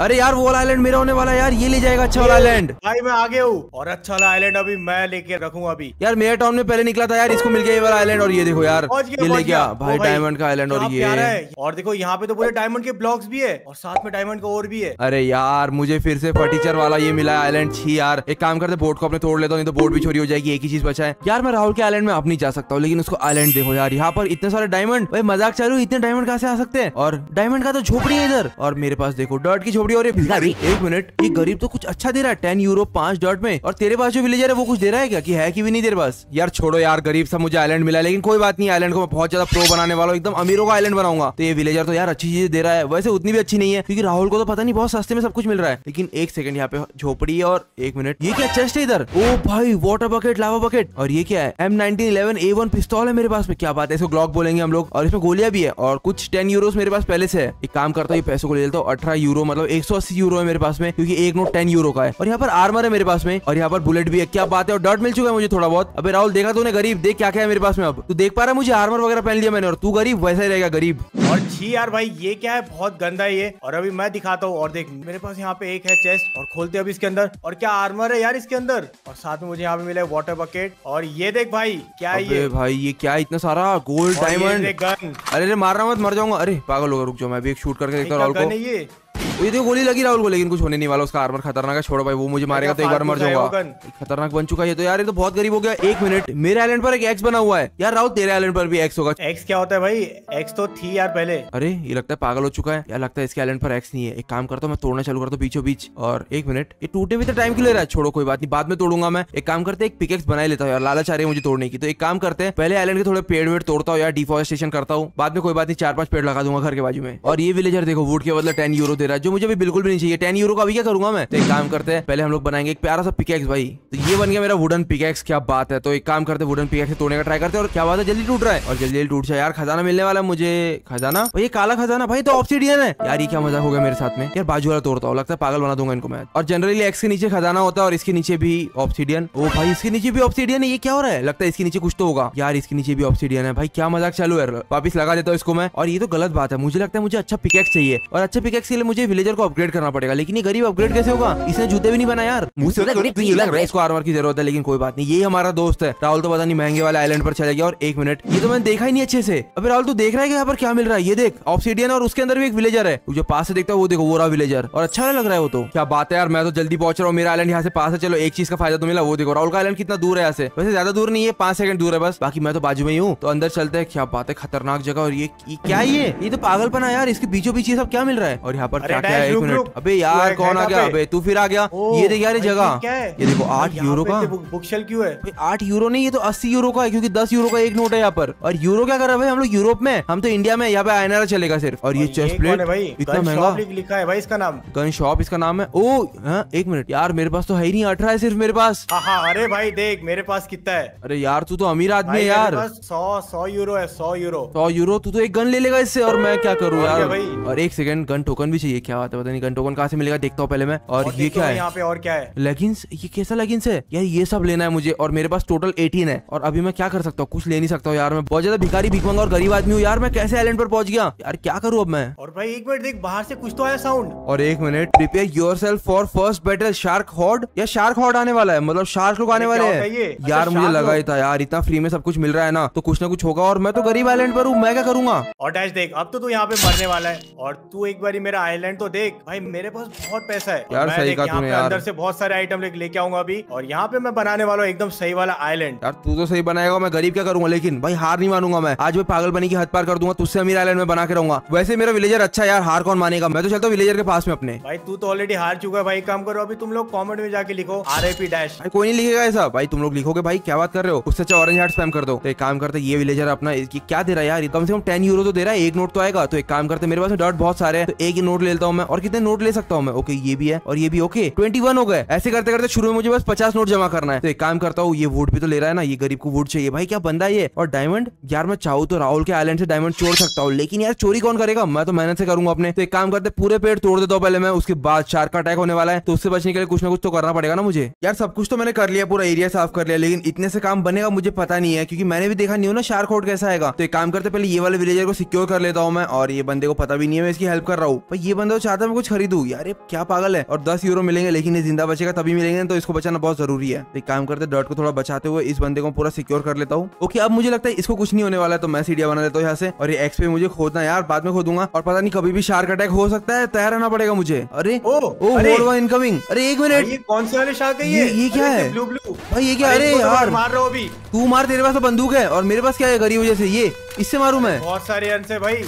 अरे यार वो वाला आइलैंड मेरा होने वाला यार ये ले जाएगा अच्छा वाला आइलैंड भाई मैं आगे हूँ। और अच्छा वाला आइलैंड अभी मैं लेके रखूँगा अभी। यार मेरा टाउन में पहले निकला था यार इसको मिल गया ये वाला आइलैंड और ये देखो यार ये ले गया। भाई डायमंड का आइलैंड और ये। और देखो यहाँ पे तो पूरे डायमंड के ब्लॉक्स भी है और साथ में डायमंड का और भी है। अरे यार मुझे फिर से फर्टीचर वाला ये मिला आइलैंड छी यार एक काम करते बोट को अपने तोड़ लेता हूँ नहीं तो बोट भी चोरी हो जाएगी एक ही चीज़ बचा है। यार मैं राहुल के आइलैंड में अब नहीं जा सकता हूँ लेकिन उसको आइलैंड देखो यार यहाँ पर इतने सारे डायमंड भाई मज़ाक चालू इतने डायमंड कहाँ से आ सकते हैं? और डायमंड का तो झोपड़ी है इधर। और मेरे पास देखो डॉट की झोपड़ी और ये एक मिनट, ये गरीब तो कुछ अच्छा दे रहा है, टेन यूरो पाँच डॉट में। और तेरे पास जो विलेजर है, वो कुछ दे रहा है क्या? कि है कि भी नहीं तेरे पास? यार छोड़ो यार, गरीब सा मुझे आइलैंड मिला लेकिन कोई बात नहीं आइलैंड को मैं बहुत ज़्यादा प्रो बनाने वाला हूँ, एकदम अमीरों का आइलैंड बनाऊँगा। तो ये विलेजर तो यार अच्छी चीज़ दे रहा है, वैसे उतनी भी अच्छी नहीं है, क्योंकि राहुल को तो पता नहीं, बहुत सस्ते में सब कुछ मिल रहा है। लेकिन एक सेकंड यहाँ पे, झोपड़ी और एक मिनट, ये क्या चेस्ट है इधर? ओ भाई वाटर बकेट लावा बकेट और ये क्या है? M nineteen eleven A one पिस्तौल है मेरे पास में, क्या बात है, इसको ग्लॉक बोलेंगे हम लोग। और इसमें गोलियाँ भी है, और कुछ टेन यूरोस मेरे पास पहले से है। एक काम करता हूँ पैसों को ले लेता हूँ, अठारह यूरो मतलब एक सौ अस्सी यूरो है मेरे पास में क्योंकि एक नोट टेन यूरो का है। और यहाँ पर आर्मर है मेरे पास में और यहाँ पर बुलेट भी है। क्या बात है? और डॉट मिल चुका है मुझे थोड़ा बहुत। अबे राहुल देखा तूने गरीब? देख क्या क्या है मेरे पास में अब। तू देख पा रहा है मुझे आर्मर वगैरह पहन लिया मैंने और तू गरीब? वैसा ही रहेगा गरीब। और छी यार भाई ये क्या है? बहुत गंदा है ये। और अभी मैं दिखाता हूँ और देख मेरे पास यहाँ पे एक है चेस्ट और खोलते अभी इसके अंदर। और क्या आर्मर है यार इसके अंदर? और साथ में मुझे यहाँ पे मिला है वाटर बकेट और ये देख भाई क्या है ये? भाई ये क्या इतना सारा गोल्ड डायमंड अरे अरे मारना मत मर जाऊँगा। अरे पागल होगा रुक जाओ मैं भी एक शूट करके देखता हूँ है ये देखो गोली लगी राहुल को लेकिन कुछ होने नहीं वाला उसका आर्मर खतरनाक है छोड़ो भाई वो मुझे मारेगा तो एक बार मर जाऊँगा। खतरनाक बन चुका है तो यार ये तो बहुत गरीब हो गया। एक मिनट मेरे आइलैंड पर एक एक्स बना हुआ है। यार राहुल तेरे आइलैंड पर भी एक्स होगा। एक्स क्या होता है भाई? एक्स तो थी यार पहले। अरे ये लगता है पागल हो चुका है। यार लगता है इसके आइलैंड पर एक्स नहीं है। एक काम करता हूँ मैं तोड़ना चालू करता हूँ बीचों बीच। और एक मिनट ये टूटे भी तो टाइम क्यों ले रहा है? छोड़ो कोई बात नहीं। बाद में तोड़ूँगा मैं। एक काम करते एक पिकेक्स बना लेता हूँ। यार लालच आ रही है मुझे तोड़ने की। तो एक काम करते हैं पहले आइलैंड के थोड़े पेड़ वेड़ तोड़ता हूँ। यार डिफॉरेस्टेशन करता हूँ। बाद में कोई बात नहीं चार पाँच पेड़ लगा दूँगा घर के बाजू में। और ये विलेजर देखो वुड के बदले टेन यूरो दे रहा है जो मुझे भी बिल्कुल भी नहीं चाहिए। टेन यूरो का भी क्या करूँगा मैं? तो एक काम करते हैं, पहले हम लोग बनाएँगे एक प्यारा सा पिकेक्स भाई। तो ये बन गया मेरा वुडन पिकेक्स क्या बात है। तो एक काम करते वुडन पिकेक्स तोड़ने का ट्राई करते और क्या बात है, जल्दी टूट रहा है। और जल्दी जल्दी टूट जाए। यार, खजाना मिलने वाला मुझे। खजाना? ये काला खजाना। भाई तो ऑप्सीडियन है। यार, ये क्या मज़ाक हो मेरे साथ में। यार, बाजू वाला तोड़ता हूँ, लगता है पागल बना दूँगा इनको मैं। और जनरली एक्स के नीचे खजाना होता है और इसके नीचे भी ऑप्सीडियन ओ भाई, इसके नीचे भी ऑप्सीडियन है? ये क्या हो रहा है? लगता है इसके नीचे कुछ तो होगा। यार, इसके नीचे भी ऑप्सीडियन है। भाई, क्या मज़ाक चालू है वापिस लगा देता हूँ इसको मैं। और ये तो गलत बात है। मुझे लगता है मुझे अच्छा पिकेक्स चाहिए। और अच्छा पिकेक्स के लिए मुझे विलेजर को अपग्रेड करना पड़ेगा। लेकिन ये गरीब अपग्रेड कैसे होगा? इसने जूते भी नहीं बना यार। मुझसे इसको आर्मर की ज़रूरत है लेकिन कोई बात नहीं। ये हमारा दोस्त है। राहुल तो पता नहीं महँगे वाले आइलैंड पर चले गया और एक मिनट ये तो मैंने देखा ही नहीं अच्छे से। अबे राहुल तू देख रहा है यहाँ पर क्या मिल रहा है? ये देख ऑप्सीडियन और उसके अंदर भी एक विलेजर है। जो पास से देखता है वो देखो वो रहा विलेजर और अच्छा लग रहा है वो तो। क्या बात है यार मैं तो जल्दी पहुँच रहा हूँ। मेरा आइलैंड यहाँ से पास है। चलो एक चीज़ का फ़ायदा तो मिला वो देखो। राहुल का आइलैंड कितना दूर है यहाँ से। वैसे ज़्यादा दूर नहीं है पाँच सेकंड दूर है बस। बाकी मैं तो बाजू में ही हूँ। तो अंदर चलते हैं। क्या बात है खतरनाक जगह। और ये ये क्या ये? ये तो पागलपना है यार। इसके बीचों बीच ये सब क्या मिल रहा है? और यहाँ पर क्या क्या है? एक मिनट। अबे यार कौन आ गया? अबे तू फिर आ गया। ये देख यार ये जगह। है? ये देखो आठ यूरो का। इतने बुक- बुक शेल क्यों है? आठ यूरो नहीं ये तो अस्सी यूरो का है क्योंकि दस यूरो का एक नोट है यहाँ पर। और यूरो क्या कर रहा है हम लोग यूरोप में हम तो इंडिया में यहाँ पे आयनारा चलेगा सिर्फ़। और ये चेस्ट प्लेट इतना महँगा। लिखा है भाई इसका नाम। गन शॉप इसका नाम है। ओ हाँ एक मिनट। यार मेरे पास तो है ही नहीं अठारह है सिर्फ़ मेरे पास। अरे भाई देख मेरे पास कितना है? अरे यार तू तो अमीर आदमी है यार। सौ सौ यूरो है सौ यूरो। सौ यूरो तू तो एक गन ले लेगा इससे और मैं क्या करूँ यार? और एक सेकंड गन टोकन भी चाहिए क्या? बात है पता नहीं गन टोकन कहाँ से मिलेगा देखता हूँ पहले मैं। और ये क्या है? यहाँ पे और क्या है? लेगिंग्स ये कैसा लेगिंग्स है? यार ये सब लेना है मुझे और मेरे पास टोटल 18 है। और अभी मैं क्या कर सकता हूँ? कुछ ले नहीं सकता हूँ यार मैं। बहुत ज़्यादा भिखारी भिखमंगा और गरीब आदमी हूँ यार मैं। कैसे आइलैंड पर पहुँच गया? यार क्या करूँ अब मैं? और भाई एक मिनट देख बाहर से कुछ तो आया साउंड और एक minute prepare yourself for first battle shark horde या शार्क हॉर्ड आने वाला है? मतलब शार्क लोग आने वाले हैं। अच्छा, यार मुझे लगा ही था यार इतना फ्री में सब कुछ मिल रहा है ना तो कुछ ना कुछ होगा और मैं तो गरीब आइलैंड पर हूँ मैं क्या करूँगा? और डैश देख अब तो तू यहाँ पे मरने वाला है। और तू एक बार मेरा आइलैंड तो देख भाई मेरे पास बहुत पैसा है। यार, सही तूने यार। अंदर से बहुत सारे आइटम लेके आऊँगा अभी और यहाँ पे मैं बनाने वाला हूँ एकदम सही वाला आइलैंड यार तू तो सही बनाएगा मैं गरीब क्या करूँगा? लेकिन भाई हार नहीं मानूँगा मैं। आज मैं पागल बनी की हद पार कर दूँगा तुझसे अमीर आइलैंड में बना के रहूँगा। वैसे मेरा विलेजर अच्छा यार हार कौन मानेगा? मैं तो चलता हूँ विलेजर के पास में अपने। भाई तू तो ऑलरेडी हार चुका है भाई काम करो अभी तुम लोग कॉमेंट में जाके लिखो आर आई पी डैश भाई कोई नहीं लिखेगा ऐसा। भाई तुम लोग लिखोगे भाई क्या बात कर रहे हो? उससे अच्छा ऑरेंज हार्ट स्पैम कर दो। तो एक काम करते ये विलेजर अपना क्या दे रहा है यार? कम से कम टेन यूरो तो दे रहा है एक नोट तो आएगा। तो एक काम करते मेरे पास डॉट बहुत सारे हैं तो एक ही नोट ले लेता हूँ मैं? और कितने नोट ले सकता हूँ मैं? ओके ये भी है और ये भी ओके ट्वेंटी हो गए. ऐसे करते करते शुरू में मुझे बस पचास नोट जमा करना है. तो एक काम करता हूँ, ये वोट भी तो ले रहा है ना? ये गरीब को वोट चाहिए. भाई, क्या बंदा ये? और डायमंड यार, मैं चाहूँ तो राहुल के आइलैंड से डायमंड चोर सकता हूँ, लेकिन यार चोरी कौन करेगा? मैं तो मेहनत से करूँगा अपने. तो एक काम करते, पूरे पेड़ तोड़ देता हूँ पहले मैं, उसके बाद शार्क का अटैक होने वाला है. तो उससे बचने के लिए कुछ ना कुछ तो करना पड़ेगा ना मुझे? यार, सब कुछ तो मैंने कर लिया, पूरा एरिया साफ़ कर लिया, लेकिन इतने से काम बनेगा मुझे पता नहीं है, क्योंकि मैंने भी देखा नहीं हो ना शार्क होट कैसा आएगा. तो एक काम करते, पहले ये वाले विलेजर को सिक्योर कर लेता हूँ मैं, और ये बंदे को पता भी नहीं है मैं इसकी हेल्प कर रहा हूँ. पर ये बंदा तो चाहता है मैं कुछ खरीदू। यार ये क्या पागल है? और दस यूरो मिलेंगे लेकिन ये ज़िंदा बचेगा तभी मिलेंगे तो इसको बचाना बहुत ज़रूरी है। तो एक काम करते डर्ट को थोड़ा बचाते हुए इस बंदे को पूरा सिक्योर कर लेता हूँ। ओके अब मुझे लगता है इसको कुछ नहीं होने वाला है तो मैं सीढ़िया बना देता हूँ यहाँ से। और ये एक्स पे मुझे खोदना यार बाद में खोदूँगा। और पता नहीं कभी भी शार्क अटैक हो सकता है तैयार रहना पड़ेगा मुझे। अरे ओ, ओ इनकमिंग अरे एक मिनट। कौन से वाले शार्क है ये? ये- क्या है? ब्लू ब्लू भाई ये क्या? अरे तो यार। मार रहा हूँ अभी। तू मार तेरे पास तो बंदूक है। और मेरे पास क्या है गरीब वजह से ये इससे मारू मैं? बहुत सारे अंश है भाई।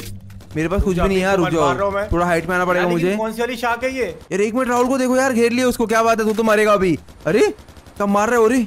मेरे पास कुछ भी नहीं यार रुक जाओ। थोड़ा हाइट में आना पड़ेगा मुझे। कौन सी वाली शाक है ये? यार एक मिनट राहुल को देखो यार घेर लिया उसको क्या बात है तू तो मारेगा अभी। अरे कब मार रहे हो रे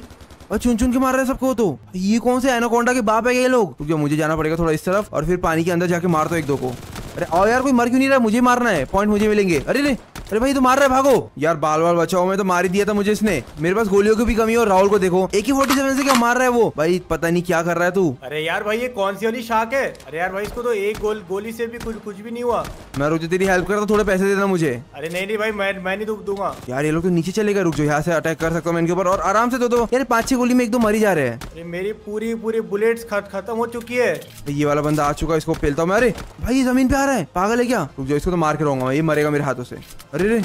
और चुन चुन के मार रहे हैं सबको तो। ये कौन से एनाकोंडा के बाप है ये लोग? क्योंकि मुझे जाना पड़ेगा थोड़ा इस तरफ़ और फिर पानी के अंदर जाके मार दो तो एक दो को। अरे और यार कोई मर क्यों नहीं रहा? है? मुझे मारना है। पॉइंट मुझे मिलेंगे। अरे रे अरे भाई तो मार रहा है भागो। यार बाल बाल बचाओ मैं तो मार ही दिया था मुझे इसने। मेरे पास गोलियों की भी कमी है और राहुल को देखो। एक ही फोर्टी सेवन से क्या मार रहा है वो? भाई पता नहीं क्या कर रहा है तू। अरे यार भाई ये कौन सी वाली शार्क है? अरे यार भाई इसको तो एक गोल गोली से भी कुछ कुछ भी नहीं हुआ। मैं जा, तेरी हेल्प करता थोड़े पैसे देना मुझे। अरे नहीं नहीं भाई मैं मैं नहीं दूँगा। यार ये लोग तो नीचे चले गए रुक जाओ यहाँ से अटैक कर सकता हूँ मैं इनके ऊपर। और आराम से दो दो। यार पाँच छह गोली में एक दो मरी जा रहे हैं। अरे मेरी पूरी पूरी बुलेट खत्म हो चुकी है। ये वाला बंदा आ चुका है इसको पेलता हूँ मैं। अरे भाई ज़मीन पे आ रहा है? पागल है क्या? रुक जाओ इसको तो मार के रहूँगा मैं, ये मरेगा मेरे हाथों से। अरे रे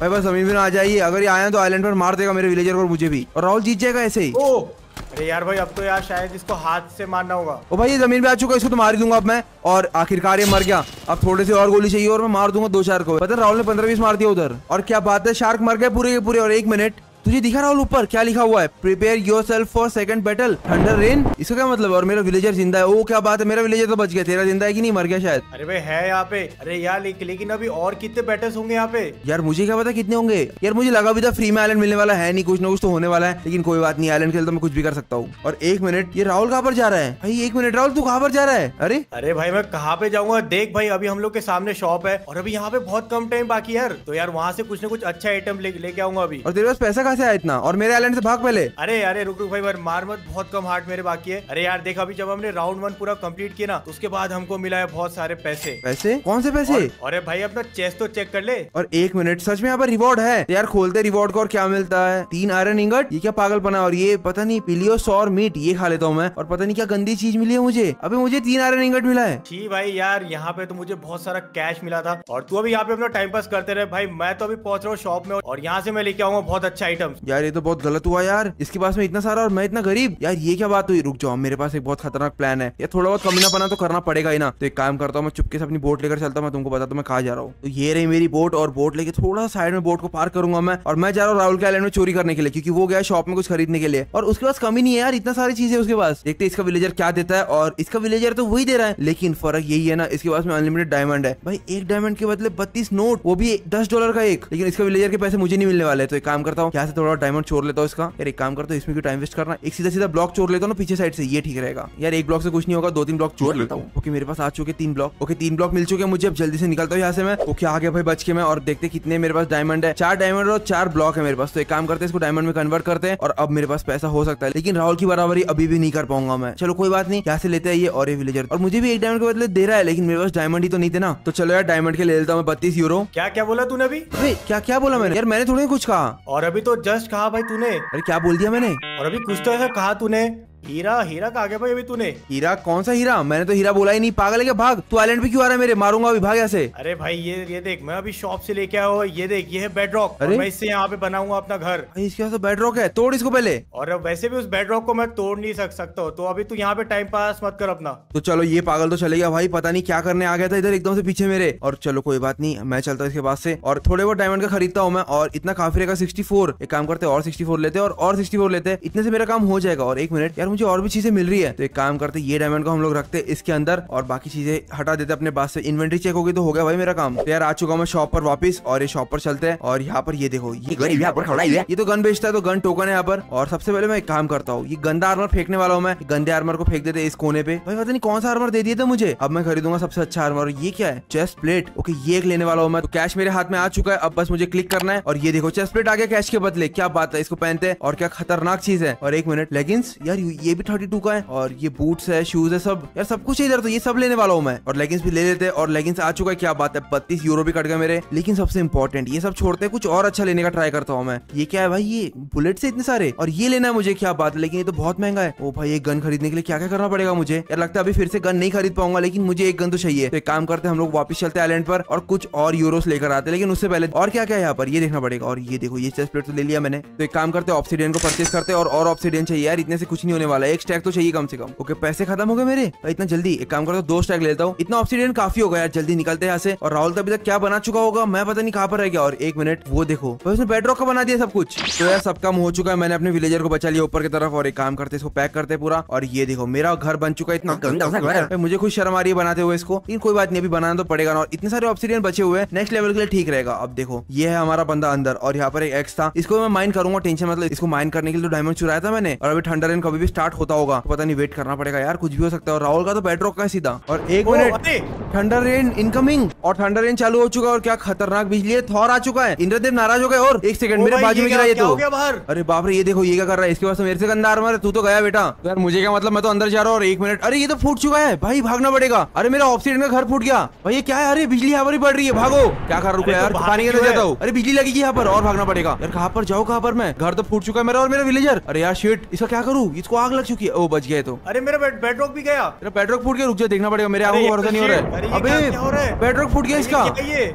भाई बस ज़मीन ना आ जाइए। अगर ये आया तो आइलैंड पर मार देगा मेरे विलेजर को और मुझे भी। और राहुल जीत जाएगा ऐसे ही। अरे यार भाई अब तो यार शायद इसको हाथ से मारना होगा। ओ भाई ये ज़मीन पे आ चुका है इसको तो मार दूँगा अब मैं। और आखिरकार ये मर गया। अब थोड़े से और गोली चाहिए और मैं मार दूँगा दो चार को। पता राहुल ने पंद्रह बीस मार दिया उधर। और क्या बात है शार्क मर गए पूरे के पूरे और एक मिनट तुझे दिखा राहुल ऊपर क्या लिखा हुआ है? Prepare yourself for second battle thunder rain इसका क्या मतलब है? और मेरा विलेजर ज़िंदा है। ओ क्या बात है? मेरा विलेजर तो बच गया। तेरा ज़िंदा है कि नहीं? मर गया शायद। अरे भाई है यहाँ पे। अरे यार लेकिन अभी और कितने बैटल्स होंगे यहाँ पे? यार मुझे क्या पता कितने होंगे? यार मुझे लगा भी था फ्री में आइलैंड मिलने वाला है नहीं कुछ ना कुछ तो होने वाला है। लेकिन कोई बात नहीं आइलैंड के लिए तो मैं कुछ भी कर सकता हूँ। और एक मिनट ये राहुल कहाँ पर जा रहा है? भाई एक मिनट राहुल तू कहाँ पर जा रहा है? अरे? अरे भाई मैं कहाँ पे जाऊँगा? देख भाई अभी हम लोग के सामने शॉप है। और अभी यहाँ पे बहुत कम टाइम बाकी है यार। तो यार वहाँ से कुछ ना कुछ अच्छा आइटम लेके आऊँगा अभी। और तेरे पास पैसा कहाँ से आया इतना? और मेरे आइलैंड से भाग पहले? अरे अरे रुक रुक भाई बार मार मत बहुत कम हार्ट मेरे बाकी है। अरे यार देख अभी जब हमने राउंड वन पूरा कंप्लीट किया ना तो उसके बाद हमको मिला है बहुत सारे पैसे। पैसे? कौन से पैसे? और- अरे भाई अपना चेस्ट तो चेक कर ले। और एक मिनट सच में यहाँ पर रिवॉर्ड है। यार खोलते रिवॉर्ड को और क्या मिलता है? तीन आयरन इंगट ये क्या पागलपना है? और ये पता नहीं पिलियो सौर मीट ये खा लेता हूँ मैं। और पता नहीं क्या गंदी चीज़ मिली है मुझे। अभी मुझे तीन आयरन इंगट मिला है। जी भाई यार यहाँ पे तो मुझे बहुत सारा कैश मिला था। और तू अभी यहाँ पे अपना टाइम पास करते रहे। भाई मैं तो अभी पहुँच रहा हूँ शॉप में और यहाँ से मैं लेके आऊँगा बहुत अच्छा आइटम यार, ये तो बहुत गलत हुआ यार। इसके पास में इतना सारा और मैं इतना गरीब। यार, ये क्या बात हुई? रुक जाओ, मेरे पास एक बहुत खतरनाक प्लान है। यार, थोड़ा बहुत कमीना पना तो करना पड़ेगा ही ना। तो एक काम करता हूँ, मैं चुपके से अपनी बोट लेकर चलता हूँ, मैं तुमको बताता हूँ, मैं कहाँ जा रहा हूँ। तो ये रही मेरी बोट और बोट लेके थोड़ा साइड में बोट को पार करूँगा मैं। और मैं जा रहा हूँ राहुल के आइलैंड में चोरी करने के लिए, क्योंकि वो गया शॉप में कुछ खरीदने के लिए। और उसके पास कमी नहीं है यार, इतना सारी चीज़ें उसके पास। देखते इसका विलेजर क्या देता है। और इसका विलेजर तो वही दे रहा है। लेकिन फ़र्क यही है ना, इसके पास में अनलिमिटेड डायमंड है। भाई, एक डायमंड के बदले बत्तीस नोट वो भी दस डॉलर का एक। लेकिन इसका विलेजर के पैसे मुझे नहीं मिलने वाले। तो एक काम करता हूँ यहाँ से थोड़ा डायमंड चोर लेता हूँ इसका। यार एक काम करता हूँ इसमें क्यों टाइम वेस्ट करना एक सीधा सीधा ब्लॉक चोर लेता हूँ ना पीछे साइड से ये ठीक रहेगा। यार एक ब्लॉक से कुछ नहीं होगा दो तीन ब्लॉक चोर लेता हूँ। ओके मेरे पास आ चुके तीन ब्लॉक ओके तीन ब्लॉक मिल चुके मुझे अब जल्दी से निकलता हूँ यहाँ से मैं। ओके आ गया भाई बच के मैं और देखते कितने मेरे पास डायमंड है। चार डायमंड और चार ब्लॉक है मेरे पास। तो एक काम करते हैं इसको डायमंड में कन्वर्ट करते हैं और अब मेरे पास पैसा हो सकता है। लेकिन राहुल की बराबरी अभी भी नहीं कर पाऊँगा मैं। चलो कोई बात नहीं यहाँ से लेते हैं ये और ये विलेजर और मुझे भी एक डायमंड के बदले दे रहा है लेकिन मेरे पास डायमंड ही तो नहीं थे ना। तो चलो यार डायमंड के ले लेता हूँ बत्तीस यूरो क्या क्या बोला तूने अभी? अरे क्या क्या बोला मैंने? यार मैंने थोड़ी कुछ कहा। और अभी तो जस्ट कहा भाई तूने। अरे क्या बोल दिया मैंने? और अभी कुछ तो ऐसा कहा तूने। हीरा हीरा कहा गया भाई अभी तूने? हीरा? कौन सा हीरा? मैंने तो हीरा बोला ही नहीं। पागल है क्या? भाग। तू आइलैंड पे क्यों आ रहा है मेरे? मारूँगा अभी। भाग ऐसे अरे भाई ये ये देख मैं अभी शॉप से लेके आया हूँ। ये देख ये है बेड रॉक अरे? मैं इससे यहाँ पे बनाऊँगा अपना घर। इसके पास बेड रॉक है। तोड़ इसको पहले। और वैसे भी उस बेड रॉक को मैं तोड़ नहीं सक सकता हूँ। तो अभी तू यहाँ पे टाइम पास मत कर अपना। तो चलो ये पागल तो चले गया भाई। पता नहीं क्या करने आ गया था इधर एकदम से पीछे मेरे। और चलो कोई बात नहीं। मैं चलता हूँ इसके पास से। और थोड़े बहुत डायमंड का खरीदता हूँ मैं। और इतना काफ़ी रहेगा सिक्सटी फोर एक काम करते हैं और सिक्सटी फोर लेते और और सिक्सटी फोर लेते हैं। इतने से मेरा काम हो जाएगा। और एक मिनट यार मुझे और भी चीज़ें मिल रही है। तो एक काम करते ये डायमंड को हम लोग रखते इसके अंदर और बाकी चीज़ें हटा देते अपने पास से। इन्वेंट्री चेक होगी तो हो गया भाई मेरा काम। तो यार आ चुका हूँ मैं शॉप पर वापस और ये शॉप पर चलते हैं और यहाँ पर ये देखो ये यहाँ पर खड़ा है ये तो गन बेचता है तो गन टोकन है यहाँ पर। और सबसे पहले मैं एक काम करता हूँ ये गंदा आर्मर फेंकने वाला हूँ मैं। गंदे आर्मर को फेंक देते इस कोने पे। भाई पता नहीं कौन सा आर्मर दे दिया था मुझे। अब मैं खरीदूँगा सबसे अच्छा आर्मर ये क्या है? चेस्ट प्लेट ओके ये एक लेने वाला हूँ मैं। तो कैश मेरे हाथ में आ चुका है। अब बस मुझे क्लिक करना है। और ये देखो चेस्ट प्लेट आ गया कैश के बदले। क्या बात है इसको पहनते हैं। और क्या खतरनाक चीज़ है। और एक मिनट लेगिंग्स यार ये भी थर्टी टू का है और ये बूट्स है शूज़ है सब। यार सब कुछ है इधर तो ये सब लेने वाला हूँ मैं। और लेगिंग्स भी ले लेते हैं और लेगिंग्स आ चुका है, क्या बात है, बत्तीस यूरो भी कट गए मेरे। लेकिन सबसे इंपॉर्टेंट ये सब छोड़ते हैं, कुछ और अच्छा लेने का ट्राई करता हूँ मैं। ये क्या है भाई, ये बुलेट से इतने सारे? और ये लेना है मुझे, क्या बात है, लेकिन ये तो बहुत महँगा है। ओ भाई, एक गन खरीदने के लिए क्या क्या करना पड़ेगा मुझे? यार लगता है अभी फिर से गन नहीं खरीद पाऊँगा, लेकिन मुझे एक गन तो चाहिए। तो एक काम करते हैं, हम लोग वापस चलते हैं आइलैंड पर और कुछ और यूरोस लेकर आते हैं। लेकिन उससे पहले और क्या क्या है यहाँ पर? ये देखना पड़ेगा। और ये देखो, ये चेस्ट प्लेट तो ले लिया मैंने। तो एक काम करते हैं ऑप्सीडियन को परचेस करते हैं और ऑप्सीडियन चाहिए। यार इतने से कुछ नहीं होने वाला एक स्टैक तो चाहिए कम से कम। ओके पैसे खत्म हो गए मेरे? इतना जल्दी। एक काम करता हूँ दो स्टैक लेता हूँ। इतना ऑप्सीडियन काफ़ी होगा यार जल्दी निकलते यहाँ से। और राहुल तो अभी तक क्या बना चुका होगा मैं पता नहीं कहाँ पर रह गया। और एक मिनट वो देखो। भाई उसने बेडरॉक का बना दिया सब कुछ। तो यार सब काम हो चुका है मैंने अपने विलेजर को बचा लिया ऊपर की तरफ़। और एक काम करते इसको पैक करते पूरा। और ये देखो मेरा घर बन चुका है इतना। गंदा है भाई, मुझे खुद शर्म आ रही है बनाते हुए इसको। लेकिन कोई बात नहीं अभी बनाना तो पड़ेगा ना। और इतने सारे ऑप्सीडियन बचे हुए हैं नेक्स्ट लेवल के लिए ठीक रहेगा। अब देखो ये है हमारा बंदा अंदर। और यहाँ पर एक एक्स था। इसको मैं माइन करूँगा टेंशन मतलब इसको माइन करने के लिए तो डायमंड चुराया था मैंने। और अभी ठंडर एंड कभी भी स्टार्ट होता होगा। तो पता नहीं वेट करना पड़ेगा यार कुछ भी हो सकता है। और राहुल का तो बेडरॉक का है सीधा। और एक मिनट थंडर रेन इनकमिंग और थंडर रेन चालू हो चुका है और क्या खतरनाक बिजली है थौर आ चुका है। इंद्रदेव नाराज़ हो गए और एक सेकंड मेरे बाजू में गिरा ये तो? अरे बाप रे ये देखो ये क्या कर रहा है? इसके पास तो मेरे से गंदा आर्मर है तू तो गया बेटा। तो यार मुझे क्या मतलब मैं तो अंदर जा रहा हूँ और एक मिनट अरे ये तो फूट चुका है। भाई भागना पड़ेगा। अरे मेरा ऑप्सीडन का घर फूट गया। भाई ये क्या है? अरे बिजली यहाँ पर ही पड़ रही है भागो। क्या कर रुको तो यार पानी के अंदर जाता हूँ। अरे बिजली लगेगी यहाँ पर और भागना पड़ेगा। यार कहाँ पर जाओ कहाँ पर मैं? घर तो फूट चुका है मेरा और मेरा विलेजर अरे यार शिट इसका क्या करूँ? इसको आग लग चुकी। है ओ बच गए तो। अरे मेरा बेड बेडरॉक भी गया। तेरा पेट्रोल फूट गया रुक जा देखना पड़ेगा। मेरे आँखों को भरोसा नहीं हो रहा है। अबे है? फूट गया इसका?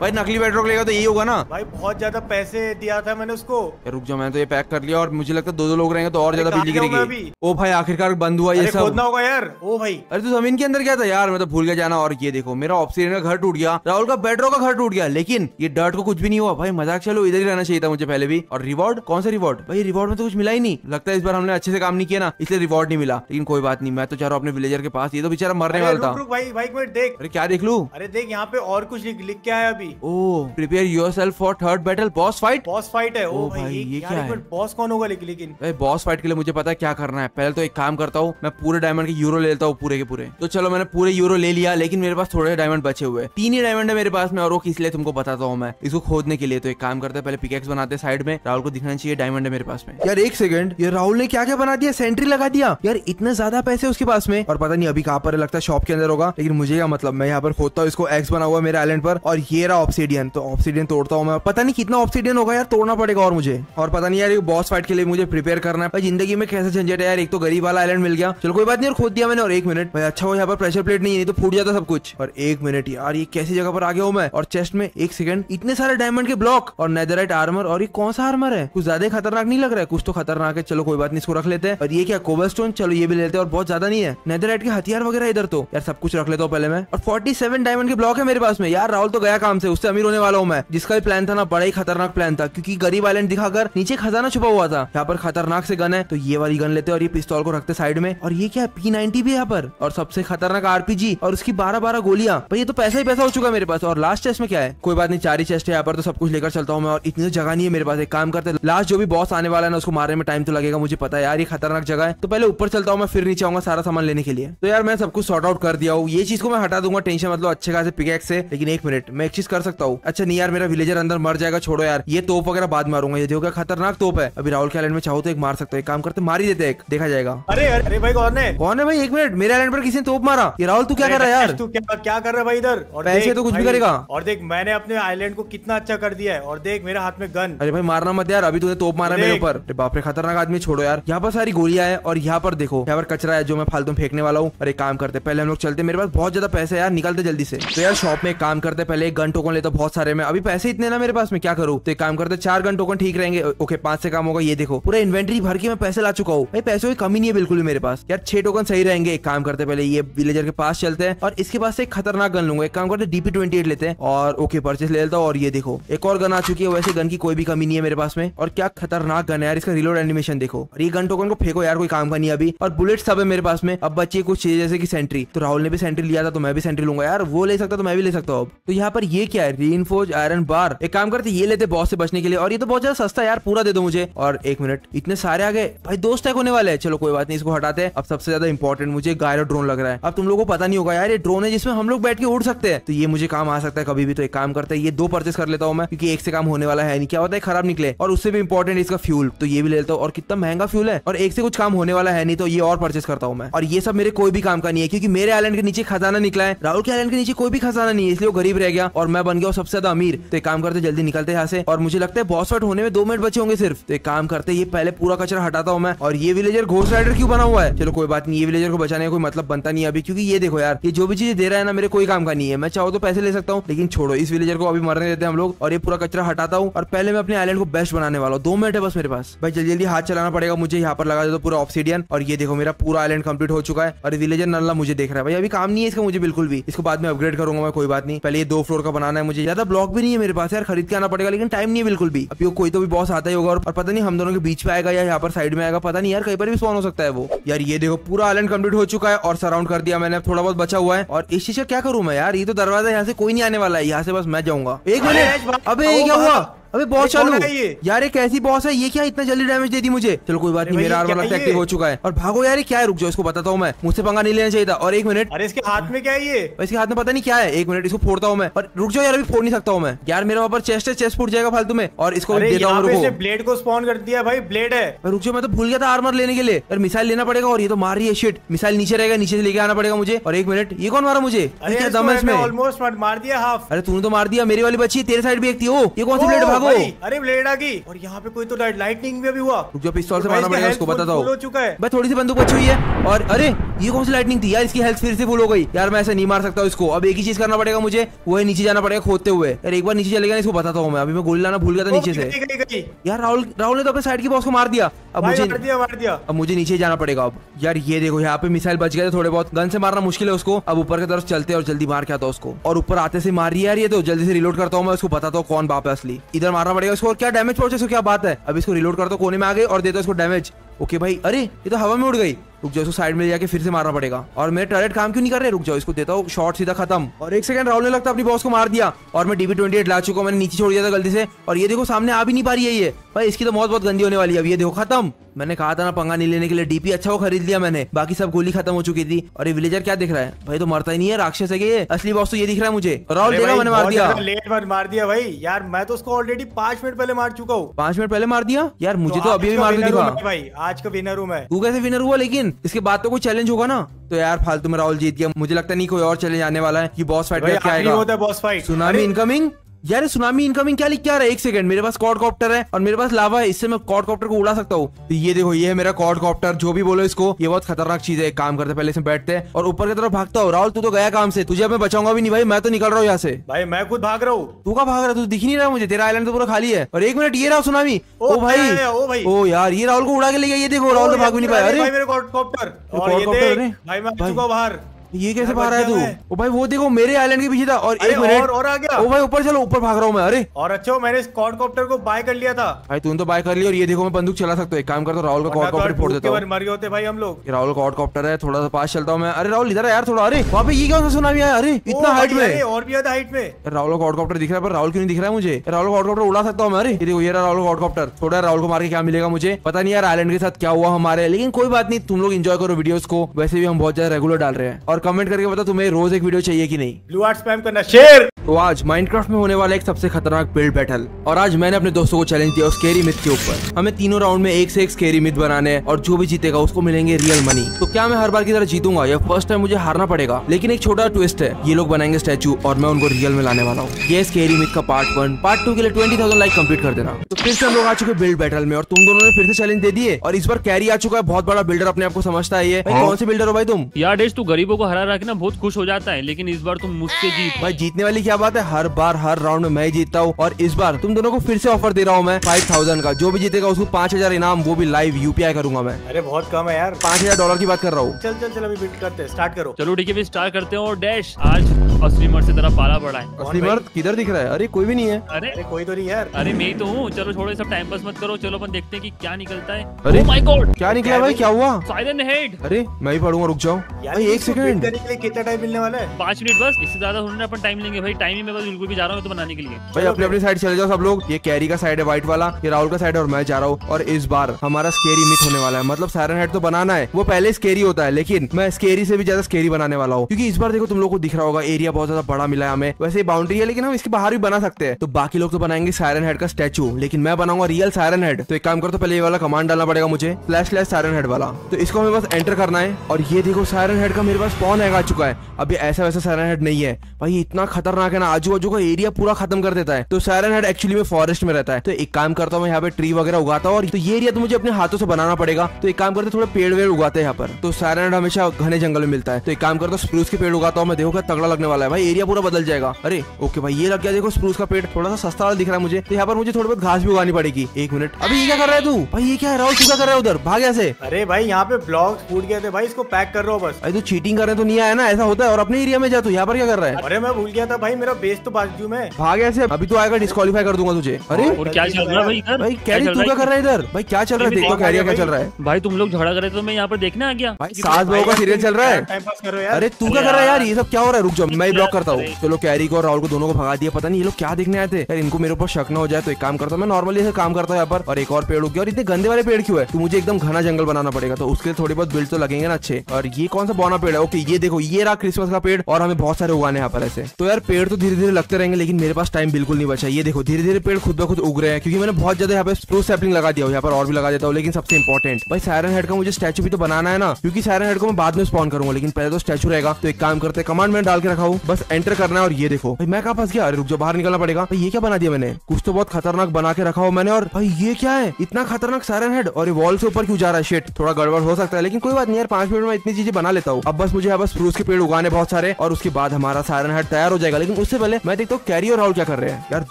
भाई नकली पेट्रोल लेगा तो यही होगा ना। भाई बहुत ज़्यादा पैसे दिया था मैंने उसको। रुक जाओ मैंने तो ये पैक कर लिया और मुझे लगता है दो दो लोग रहेंगे तो और ज़्यादा बिजली गिरेगी। ओ भाई आखिरकार बंद हुआ ये सब। खोदना होगा यार। ओ भाई। अरे तू ज़मीन के अंदर क्या था यार मैं तो भूल गया जाना और ये देखो। मेरा ऑप्सीजन का घर टूट गया राहुल का बेडरो का घर टूट गया लेकिन ये डर्ट को कुछ भी नहीं हुआ। भाई मज़ाक चलो इधर ही रहना चाहिए था मुझे पहले भी। और रिवॉर्ड कौन सा रिवॉर्ड भाई रिवॉर्ड में तो कुछ मिला ही नहीं। लगता है इस बार हमने अच्छे से काम नहीं किया ना इसलिए रिवॉर्ड नहीं मिला। लेकिन कोई बात नहीं मैं तो चाह रहा हूँ अपने विलेजर के पास ये तो बेचारा मरने वाला था। भाई भाई मिनट देख। अरे क्या देख लू? अरे देख यहाँ पे और कुछ लिख लिख के आया अभी। ओ prepare yourself for third battle boss fight boss fight है। ओ भाई ये क्या है? बॉस कौन होगा लेकिन लेकिन? भाई बॉस फाइट के लिए मुझे पता है क्या करना है। पहले तो एक काम करता हूँ मैं पूरे डायमंड के यूरो ले लेता हूँ पूरे के पूरे। तो चलो मैंने पूरे यूरो ले लिया लेकिन मेरे पास थोड़े डायमंड बचे हुए तीन ही डायमंड है मेरे पास में और वो किस लिए तुमको बताता हूँ मैं? इसको खोदने के लिए। तो एक काम करते हैं पहले पिकेक्स बनाते हैं साइड में। राहुल को दिखना चाहिए डायमंड है मेरे पास में। यार एक सेकंड ये राहुल ने क्या क्या बना दिया? सेंट्री लगा दिया। यार, इतने ज़्यादा पैसे उसके पास में। और पता नहीं, अभी कहाँ पर लगता है, शॉप के अंदर होगा। लेकिन मुझे क्या मतलब मैं यहाँ पर खोदता हूँ, इसको एक्स बना हुआ मेरे आइलैंड पर। और ये रहा ऑप्सीडियन तो ऑप्सीडियन तोड़ता हूँ मैं। पता नहीं कितना ऑप्सीडियन होगा यार, तोड़ना पड़ेगा और मुझे। और पता नहीं यार, ये बॉस फाइट के लिए मुझे प्रिपेयर करना है। ज़िंदगी में कैसे झंझट है यार, एक तो गरीब वाला आइलैंड मिल गया। चलो, कोई बात नहीं और खोद दिया मैंने और एक मिनट भाई अच्छा हो यहाँ पर प्रेशर प्लेट नहीं है तो फूट जाता सब कुछ। और एक मिनट यार, ये कैसी जगह पर आ गया हूँ मैं। और चेस्ट में एक सेकंड इतने सारे डायमंड के ब्लॉक और नेदराइट आर्मर और ये कौन सा आर्मर है? कुछ ज़्यादा खतरनाक नहीं लग रहा है? कुछ तो खतरनाक है। चलो, कोई बात नहीं, इसको रख लेते हैं। और ये क्या कोबल स्टोन चलो ये भी लेते हैं, और बहुत ज़्यादा नहीं है। नेदराइट के हथियार वगैरह इधर तो। यार, सब कुछ रख लेता हूँ पहले मैं। और 47 डायमंड के ब्लॉक है मेरे पास में। यार, राहुल तो गया काम से, उससे अमीर होने वाला हूँ मैं। जिसका भी प्लान था ना, बड़ा ही खतरनाक प्लान था। क्योंकि गरीब आइलैंड दिखाकर नीचे खजाना छुपा हुआ था। यहाँ पर खतरनाक से गन है तो ये वाली गन लेते और ये पिस्तौल को रखते साइड में। और ये क्या पी नाइनटी भी यहाँ पर। और सबसे खतरनाक आरपीजी और उसकी बारह बारह गोलियाँ। भाई, ये तो पैसा ही पैसा हो चुका है मेरे पास। और लास्ट चेस्ट में क्या है? कोई बात नहीं, चार ही चेस्ट है यहाँ पर तो सब कुछ लेकर चलता हूँ मैं। और इतनी जगह नहीं है मेरे पास। एक काम करते लास्ट जो भी बॉस आने वाला है ना, उसको मारने में टाइम तो लगेगा, मुझे पता है। यार, ये खतरनाक जगह है। तो पहले ऊपर चलता हूँ मैं फिर नीचे आऊँगा सारा सामान लेने के लिए। तो यार मैं सब कुछ सॉर्ट आउट कर दिया हूँ। ये चीज़ को मैं हटा दूँगा टेंशन मतलब अच्छे खासे पिकेक्स से। लेकिन एक मिनट मैं एक चीज़ कर सकता हूँ। अच्छा नहीं यार मेरा विलेजर अंदर मर जाएगा छोड़ो यार। ये तोप वगैरह बाद मारूँगा। ये देखो खतरनाक तोप है। अभी राहुल के आइलैंड में चाहो तो एक मार सकता हूँ। एक काम करते मार ही देते एक। देखा जाएगा। अरे अरे भाई कौन है? कौन है भाई? एक मिनट मेरे आइलैंड पर किसी ने तोप मारा। ये राहुल तू क्या कर रहा है यार? तू क्या क्या कर रहा है भाई इधर? और पैसे तो कुछ भी करेगा। और देख मैंने अपने आइलैंड को कितना अच्छा कर दिया है। और देख मेरे हाथ में गन अरे भाई मारना मत यार। अभी तूने तोप मारा मेरे ऊपर। अरे बाप रे खतरनाक आदमी छोड़ो यार। यहाँ पर सारी गोलियाँ है और यहाँ पर देखो, यहाँ पर कचरा है जो मैं फालतू फेंकने वाला हूँ। और एक काम करते, पहले हम लोग चलते। मेरे पास बहुत ज़्यादा पैसे यार, निकलते जल्दी से। तो यार शॉप में काम करते, पहले एक गन टोकन लेता बहुत सारे में। अभी पैसे इतने ना मेरे पास में, क्या करूँ? तो काम करते, चार गन टोकन ठीक रहेंगे। ओके, पाँच से काम होगा, ये देखो। पूरा इन्वेंट्री भर के मैं पैसे ला चुका हूँ। भाई, पैसों की कमी नहीं है बिल्कुल मेरे पास। यार, छह टोकन सही रहेंगे। एक काम करते, पहले ये विलेजर के पास चलते हैं। और इसके पास एक खतरनाक गन लूँगा। एक काम करते डीपी ट्वेंटी लेते हैं। और ओके परचेस ले लेता हूँ। और ये देखो, एक और गन आ चुकी है। वैसे गन की कोई भी कमी नहीं है मेरे पास में। और क्या खतरनाक गन है यार, इसका रिलोड एनिमेशन देखो। और ये गन टोकन को फेंको यार, कोई काम का नहीं अभी, और बुलेट सब है मेरे पास में। अब बच्चे कुछ चीज़, जैसे कि सेंट्री तो राहुल ने भी सेंट्री लिया था तो मैं भी सेंट्री लूँगा। यार, वो ले सकता तो मैं भी ले सकता हूँ तो यहाँ पर ये क्या है? रीइंफोर्ज आयरन बार एक काम करते, ये लेते बॉस से बचने के लिए। और ये तो बहुत ज़्यादा सस्ता यार, पूरा दे दो मुझे। और एक मिनट इतने सारे आ गए। भाई, दो स्टैक होने वाले चलो, कोई बात नहीं, इसको हटाते हैं। अब सबसे ज़्यादा इंपॉर्टेंट मुझे गायरो ड्रोन लग रहा है। अब तुम लोगों को पता नहीं होगा, यार, ये ड्रोन है जिसमें हम लोग बैठ के उड़ सकते हैं। तो ये मुझे काम आ सकता है कभी भी। तो एक काम करते हैं, ये दो परचेस कर लेता हूँ मैं, क्योंकि एक से काम होने वाला है नहीं। क्या होता है, खराब निकले। और उससे भी इंपॉर्टेंट इसका फ्यूल तो ये भी ले लेता हूँ। और कितना महँगा फ्यूल है। और एक से कुछ काम होने वाला है, नहीं तो ये और परचेस करता हूँ मैं। और ये सब मेरे कोई भी काम का नहीं है, क्योंकि मेरे आइलैंड के नीचे खजाना निकला है। राहुल के आइलैंड के नीचे कोई भी खजाना नहीं है, इसलिए वो गरीब रह गया और मैं बन गया सबसे ज़्यादा अमीर। तो एक काम करते, जल्दी निकलते यहाँ से। और मुझे लगता है बॉस फाइट होने में दो मिनट बचे होंगे सिर्फ़। तो एक काम करते, ये पहले पूरा कचरा हटाता हूँ मैं। और ये विलेजर घोस्ट राइडर क्यों बना हुआ है? चलो कोई बात नहीं, ये विलेजर को बचाने का कोई मतलब बनता नहीं अभी, क्योंकि ये देखो यार, ये जो भी चीज़ दे रहा है ना, मेरे कोई काम का नहीं है। मैं चाहो तो पैसे ले सकता हूँ, लेकिन छोड़ो, इस विलेजर को अभी मरने देते हैं हम लोग। और ये पूरा कचरा हटाता हूँ। और पहले मैं अपने आइलैंड को बेस्ट बनाने वाला हूँ। दो मिनट है बस मेरे पास। भाई, जल्दी जल्दी हाथ चलाना पड़ेगा मुझे, यहाँ पर लगा दे तो पूरा ऑक्सीडियन और ये देखो मेरा पूरा आइलैंड कंप्लीट हो चुका है। और विलेजर नल्ला मुझे देख रहा है भाई। अभी काम नहीं है इसका मुझे बिल्कुल भी। इसको बाद में अपग्रेड करूँगा मैं कोई बात नहीं। पहले ये दो फ्लोर का बनाना है मुझे। ज़्यादा ब्लॉक भी नहीं है मेरे पास यार खरीद के आना पड़ेगा लेकिन टाइम नहीं है बिल्कुल भी। अभी कोई तो भी बॉस आता ही होगा और पता नहीं हम दोनों के बीच में आएगा या यहाँ पर साइड में आएगा पता नहीं यार कहीं पर भी सोन हो सकता है वो। यार ये देखो पूरा आइलैंड कंप्लीट हो चुका है और सराउंड कर दिया मैंने थोड़ा बहुत बचा हुआ है। और इस चीज़ का क्या करूँ मैं यार? ये तो दरवाज़ा यहाँ से कोई नहीं आने वाला है यहाँ से बस मैं जाऊँगा। एक मिनट अबे ये क्या हुआ? अबे बॉस चालू। है ये? यार एक ऐसी बॉस है ये क्या इतना जल्दी डैमेज दे दी मुझे? चलो कोई बात नहीं मेरा आर्मर लगता एक्टिव हो चुका है। और भागो यार क्या है? रुक जाओ इसको बताता हूँ मैं। मुझसे पंगा नहीं लेना चाहिए था और एक मिनट अरे इसके हाथ में क्या है ये? इसके हाथ में पता नहीं क्या है। एक मिनट इसको फोड़ता हूँ मैं। और रुक जाओ यार अभी फोड़ नहीं सकता हूँ मैं। यार मेरे वहाँ पर चेस्ट है चेस्ट फूट जाएगा फालतू में। और इसको देता हूँ ब्लेड को स्पॉन कर दिया भाई ब्लेड है। रुक जाओ मैं तो भूल गया था आर्मर लेने के लिए। यार मिसाइल लेना पड़ेगा और ये तो मार रही है शिट मिसाइल नीचे रहेगा नीचे से लेके आना पड़ेगा मुझे। और एक मिनट ये कौन मारा मुझे? अरे क्या दम है इसमें? ऑलमोस्ट मार दिया हाफ़ अरे तूने तो मार दिया मेरी वाली बच्ची तेरे साइड भी एक थी ओ। ये कौन सी ब्लेड भागो। भाई, अरे ब्लेड आ गई और यहाँ पे कोई तो लाइटनिंग भी अभी हुआ। जाओ पिस्तौल से मारना पड़ेगा हो चुका है। बस थोड़ी सी बंदूक बची हुई है और अरे ये कौन सी लाइटनिंग थी यार? इसकी हेल्थ फिर से फुल हो गई। यार मैं ऐसे नहीं मार सकता इसको। अब एक ही चीज़ करना पड़ेगा मुझे वो है नीचे जाना पड़ेगा खोदते हुए। यार एक बार नीचे चलेगा ना इसको बताता हूँ मैं। अभी मैं गोली लाना भूल गया था नीचे से। यार राहुल राहुल ने तो अपने साइड की बॉस को मार दिया। अब मुझे मार दिया मार दिया। अब मुझे नीचे जाना पड़ेगा। अब यार ये देखो यहाँ पे मिसाइल बच गए थे थोड़े बहुत। गन से मारना मुश्किल है उसको। अब ऊपर की तरफ़ चलते और जल्दी मार के आता उसको। और ऊपर आते से मार रही है यार ये तो। जल्दी से रिलोड करता हूँ मैं उसको बताता हूँ कौन बाप है असली इधर मारना पड़ेगा। इसको और क्या डैमेज पहुँचे क्या बात है? अब इसको रिलोड कर दो, कोने में आ गए और देता दो इसको डैमेज ओके भाई अरे ये तो हवा में उड़ गई। रुक जाओ इसको साइड में जाके फिर से मारना पड़ेगा। और मेरे टर्रेट काम क्यों नहीं कर रहे रुक जाओ इसको देता हूँ शॉट सीधा खत्म। और एक सेकंड राहुल ने लगता अपनी बॉस को मार दिया। और मैं डीबी ट्वेंटी ला चुका हूँ, मैंने नीचे छोड़ दिया था गलती से। और ये देखो सामने आ भी नहीं पा रही है ये। भाई इसकी तो मौत बहुत गंदी होने वाली है। अब ये देखो खत्म। मैंने कहा था ना पंगा नहीं लेने के लिए डीपी अच्छा वो खरीद लिया मैंने। बाकी सब गोली खत्म हो चुकी थी। और ये विलेजर क्या दिख रहा है? भाई तो मरता ही नहीं है राक्षस है ये? असली बॉस तो ये दिख रहा है मुझे। राहुल देखा मैंने मार दिया। लेट मार मार दिया भाई। यार मैं तो उसको ऑलरेडी पाँच मिनट पहले मार चुका हूँ। पाँच मिनट पहले मार दिया? यार मुझे तो अभी अभी मार दिया भाई। आज का विनर हूँ मैं। तू कैसे विनर हुआ लेकिन? इसके बाद तो कोई चैलेंज होगा ना? तो यार फालतू में राहुल जीत गया। मुझे लगता नहीं कोई और चैलेंज आने वाला है कि बॉस फाइट क्या आएगा। होता है बॉस फाइट सुनामी इनकमिंग यार सुनामी इनकमिंग क्या लिख के आ रहा है? एक सेकंड मेरे पास कॉड कॉप्टर है और मेरे पास लावा है इससे मैं कॉड कॉप्टर को उड़ा सकता हूँ। तो ये देखो ये है मेरा कॉड कॉप्टर जो भी बोलो इसको ये बहुत खतरनाक चीज़ है काम करते पहले इसमें बैठते हैं और ऊपर की तरफ़ भागता हूँ। राहुल तू तो गया काम से तुझे अब मैं बचाऊँगा भी नहीं भाई मैं तो निकल रहा हूँ यहाँ से। भाई मैं खुद भाग रहा हूँ। तू का भाग रहा है? तू दिख नहीं रहा मुझे तेरा आइलैंड तो पूरा खाली है। और एक मिनट ये रहा सुनामी। ओ, भाई। ओ भाई। ओ यार ये राहुल को उड़ा के ले गया ये देखो राहुल तो भाग भी नहीं पाया। भाई मेरे कॉप्टर और ये देख भाई मैं बाहर। ये कैसे बाहर बच आया तू? ओ भाई वो देखो मेरे आइलैंड के पीछे था और एक मिनट और- और आ गया। ओ भाई ऊपर चलो ऊपर भाग रहा हूँ मैं अरे। और अच्छा हुआ मैंने इस कॉप्टर को बाय कर लिया था। भाई तूने तो बाय कर लिया और ये देखो मैं बंदूक चला सकता हूँ। एक काम करता हूँ राहुल का वरना कॉड तो फोड़ देता हूँ। मर होते भाई हम लोग। राहुल का कॉड है थोड़ा सा पास चलता हूँ मैं। अरे राहुल इधर यार थोड़ा अरे। वहाँ पे ये क्या सुनामी आया? अरे इतना हाइट में। और भी ज़्यादा हाइट में। राहुल का कॉड दिख रहा है पर राहुल क्यों नहीं दिख रहा है मुझे? राहुल का कॉड उड़ा सकता हूँ मैं अरे। ये देखो ये रहा राहुल का कॉड थोड़ा राहुल को मार के क्या मिलेगा मुझे? पता नहीं यार आइलैंड के साथ क्या हुआ हमारे। लेकिन कोई बात नहीं तुम लोग एंजॉय करो वीडियोस को। वैसे भी हम बहुत ज़्यादा रेगुलर डाल रहे हैं। और कमेंट करके बताओ तुम्हें रोज एक वीडियो चाहिए कि नहीं। ब्लू आर्ट स्पैम करना शेर तो आज माइनक्राफ्ट में होने वाला एक सबसे खतरनाक बिल्ड बैटल और आज मैंने अपने दोस्तों को चैलेंज दिया स्केरी मिथ के ऊपर। हमें तीनों राउंड में एक से एक स्केरी मिथ बनाने हैं और जो भी जीतेगा उसको मिलेंगे रियल मनी तो क्या मैं हर बार की तरह जीतूँगा? या फ़र्स्ट टाइम मुझे हारना पड़ेगा। लेकिन एक छोटा ट्विस्ट है ये लोग बनाएँगे स्टैचू और मैं उनको रियल में लाने वाला हूँ। ये स्केरी मिथ का पार्ट वन पार्ट टू के लिए ट्वेंटी थाउज़ेंड लाइक कंप्लीट कर देना। तो फिर से हम लोग आ चुके बिल्ड बैटल में और तुम दोनों ने फिर से चैलेंज दे दिए। और इस बार कैरी आ चुका है बहुत बड़ा बिल्डर अपने आपको समझता है ये। कौन से बिल्डर हो भाई तुम? यार तू गरीबों को हरा रहा ना बहुत खुश हो जाता है लेकिन इस बार तुम मुझसे जीत भाई जीतने वाली क्या बात है? हर बार हर राउंड में मैं जीतता हूँ और इस बार तुम दोनों को फिर से ऑफ़र दे रहा हूँ मैं फाइव थाउज़ेंड का। जो भी जीतेगा उसको पाँच हज़ार इनाम वो भी लाइव यूपीआई करूँगा मैं। अरे बहुत कम है यार। पाँच हज़ार डॉलर की बात कर रहा हूँ। चल चल चल अभी बिल्ड करते हैं स्टार्ट करो। चलो ठीक है स्टार्ट करते हैं और डैश आज असली मर्द से तरह पाला पड़ा है। असली मर्द किधर दिख रहा है? अरे कोई भी नहीं है। अरे। अरे कोई तो नहीं यार। अरे मैं ही तो हूँ। चलो छोड़ो सब टाइम पास मत करो। चलो अपन देखते हैं कि क्या निकलता है। अरे? माय गॉड क्या निकला भाई? क्या हुआ? साइलेंट हेड अरे मैं भी पढ़ूँगा रुक जाओ। भाई एक build सेकंड करने के लिए कितना टाइम मिलने वाला है? पाँच मिनट बस इससे ज़्यादा थोड़ी ना अपन टाइम लेंगे भाई। टाइम ही मैं बस बिल्कुल भी जा रहा हूँ तो बनाने के लिए। भाई अपनी अपनी साइड चले जाओ सब लोग। ये कैरी का साइड है व्हाइट वाला। ये राहुल का साइड है और मैं जा रहा हूँ। और इस बार हमारा स्केरी मिथ होने वाला है। मतलब सायरन हेड तो बनाना है। वो पहले स्केरी होता है लेकिन मैं स्केरी से भी ज़्यादा स्केरी बनाने वाला हूँ। क्योंकि इस बार देखो तुम लोग को दिख रहा होगा एरिया एरिया बहुत ज़्यादा बड़ा मिला है हमें। वैसे बाउंड्री है लेकिन हम इसके बाहर भी बना सकते हैं। तो बाकी लोग तो बनाएँगे सायरन हेड का स्टैचू लेकिन मैं बनाऊँगा रियल सायरन हेड तो एक काम करो तो पहले ये वाला कमांड डालना पड़ेगा मुझे। फ्लैश फ्लैश सायरन हेड वाला। तो इसको हमें बस एंटर करना है। और ये देखो सायरन हेड का मेरे पास पॉन है आ चुका है? अभी ऐसा वैसा सायरन हेड नहीं है। भाई इतना खतरनाक है ना आजू बाजू का एरिया पूरा खत्म कर देता है। तो सायरन हेड एक्चुअली में फॉरेस्ट में रहता है। तो एक काम करता हूँ मैं यहाँ पे ट्री वगैरह उगाता हूँ और तो ये एरिया तो मुझे अपने हाथों से बनाना पड़ेगा। तो एक काम करते थोड़े पेड़ वेड़ उगाते हैं यहाँ पर। तो सायरन हेड हमेशा घने जंगल में मिलता है। तो एक काम करता हूँ स्प्रूस के पेड़ उगाता हूँ। मैं देखो क्या तगड़ा लगने वाला है। भाई एरिया पूरा बदल जाएगा। अरे ओके भाई ये लग गया देखो स्प्रूस का पेड़। थोड़ा सा सस्ता वाला दिख रहा है मुझे। तो यहाँ पर मुझे थोड़ी बहुत घास भी उगानी पड़ेगी। एक मिनट अभी ये क्या कर रहा है तू? भाई ये क्या है? राहुल क्या कर रहा है उधर? भाग ऐसे अरे भाई यहाँ पे ब्लॉक्स फूट गए थे। भाई इसको पैक कर रहा हूँ बस। अरे तू चीटिंग कर रहे तो नहीं आया ना ऐसा होता है। और अपने एरिया में जा तू यहाँ पर क्या कर रहा है? अरे मैं भूल गया था भाई मेरा बेस तो बाजू में भाग ऐसे अभी तो आएगा डिस्कालीफाई कर दूँगा तुझे। अरे और क्या चल रहा है भाई इधर? भाई कैरी तू क्या कर रहा है इधर? भाई क्या चल रहा है? देखो देख कैरिया क्या चल रहा है। भाई तुम लोग झगड़ा कर रहे तो मैं यहाँ पर देखने आ गया। भाई सास बहू का सीरियल चल रहा है। टाइम पास कर रहे हो यार। अरे तू क्या कर रहा है यार? ये सब क्या हो रहा है? रुक जाओ मैं ब्लॉक करता हूँ। चलो कैरी को और राहुल को दोनों को भगा दिया। पता नहीं ये लोग क्या देखने आए थे? यार इनको मेरे ऊपर शक न हो जाए तो एक काम करता हूँ मैं नॉर्मली ऐसे काम करता हूँ यहाँ पर। और एक और पेड़ उग गया। और इतने गंदे वाले पेड़ क्यों है? तो मुझे एकदम घना जंगल बनाना पड़ेगा तो उसके लिए थोड़ी बहुत बिल्ड तो लगेंगे ना अच्छे। और ये कौन सा बौना पेड़ है? ओके ये देखो, ये रहा क्रिसमस का पेड़ और हमें बहुत सारे उगाने यहाँ पर ऐसे। तो यार, पेड़ तो धीरे धीरे लगते रहेंगे, लेकिन मेरे पास टाइम बिल्कुल नहीं बचा। ये देखो धीरे धीरे पेड़ खुद ब खुद उग रहे हैं, क्योंकि मैंने बहुत ज़्यादा यहाँ पे स्प्रूस सैपलिंग लगा दिया यहाँ पर और भी लगा देता हूँ, लेकिन सबसे इंपॉर्टेंट भाई सायरन हेड का मुझे स्टैचू भी तो बनाना है ना, क्योंकि सायरन हेड को मैं बाद में स्पॉन करूँगा, लेकिन पहले तो स्टैचू रहेगा। तो एक काम करते कमांड मैंने डाल के रखा हूँ, बस एंटर करना है और ये देखो। भाई, मैं कहाँ फंस गया? अरे, रुक जाओ, बाहर निकलना पड़ेगा। भाई, ये क्या बना दिया मैंने? कुछ तो बहुत खतरनाक बना के रखा हो मैंने और भाई, ये क्या है? इतना खतरनाक सायरन हेड और वॉल से ऊपर क्यों जा रहा है? शेट थोड़ा गड़बड़ हो सकता है, लेकिन कोई बात नहीं यार, पाँच मिनट में इतनी चीज़ें बना लेता हूँ। अब बस मुझे यहाँ बस फ्रूट के पेड़ उगाने बहुत सारे और उसके बाद हमारा सायरन हट तैयार हो जाएगा। लेकिन उससे पहले मैं देखता हूँ कैरी और राहुल क्या कर रहे हैं। यार,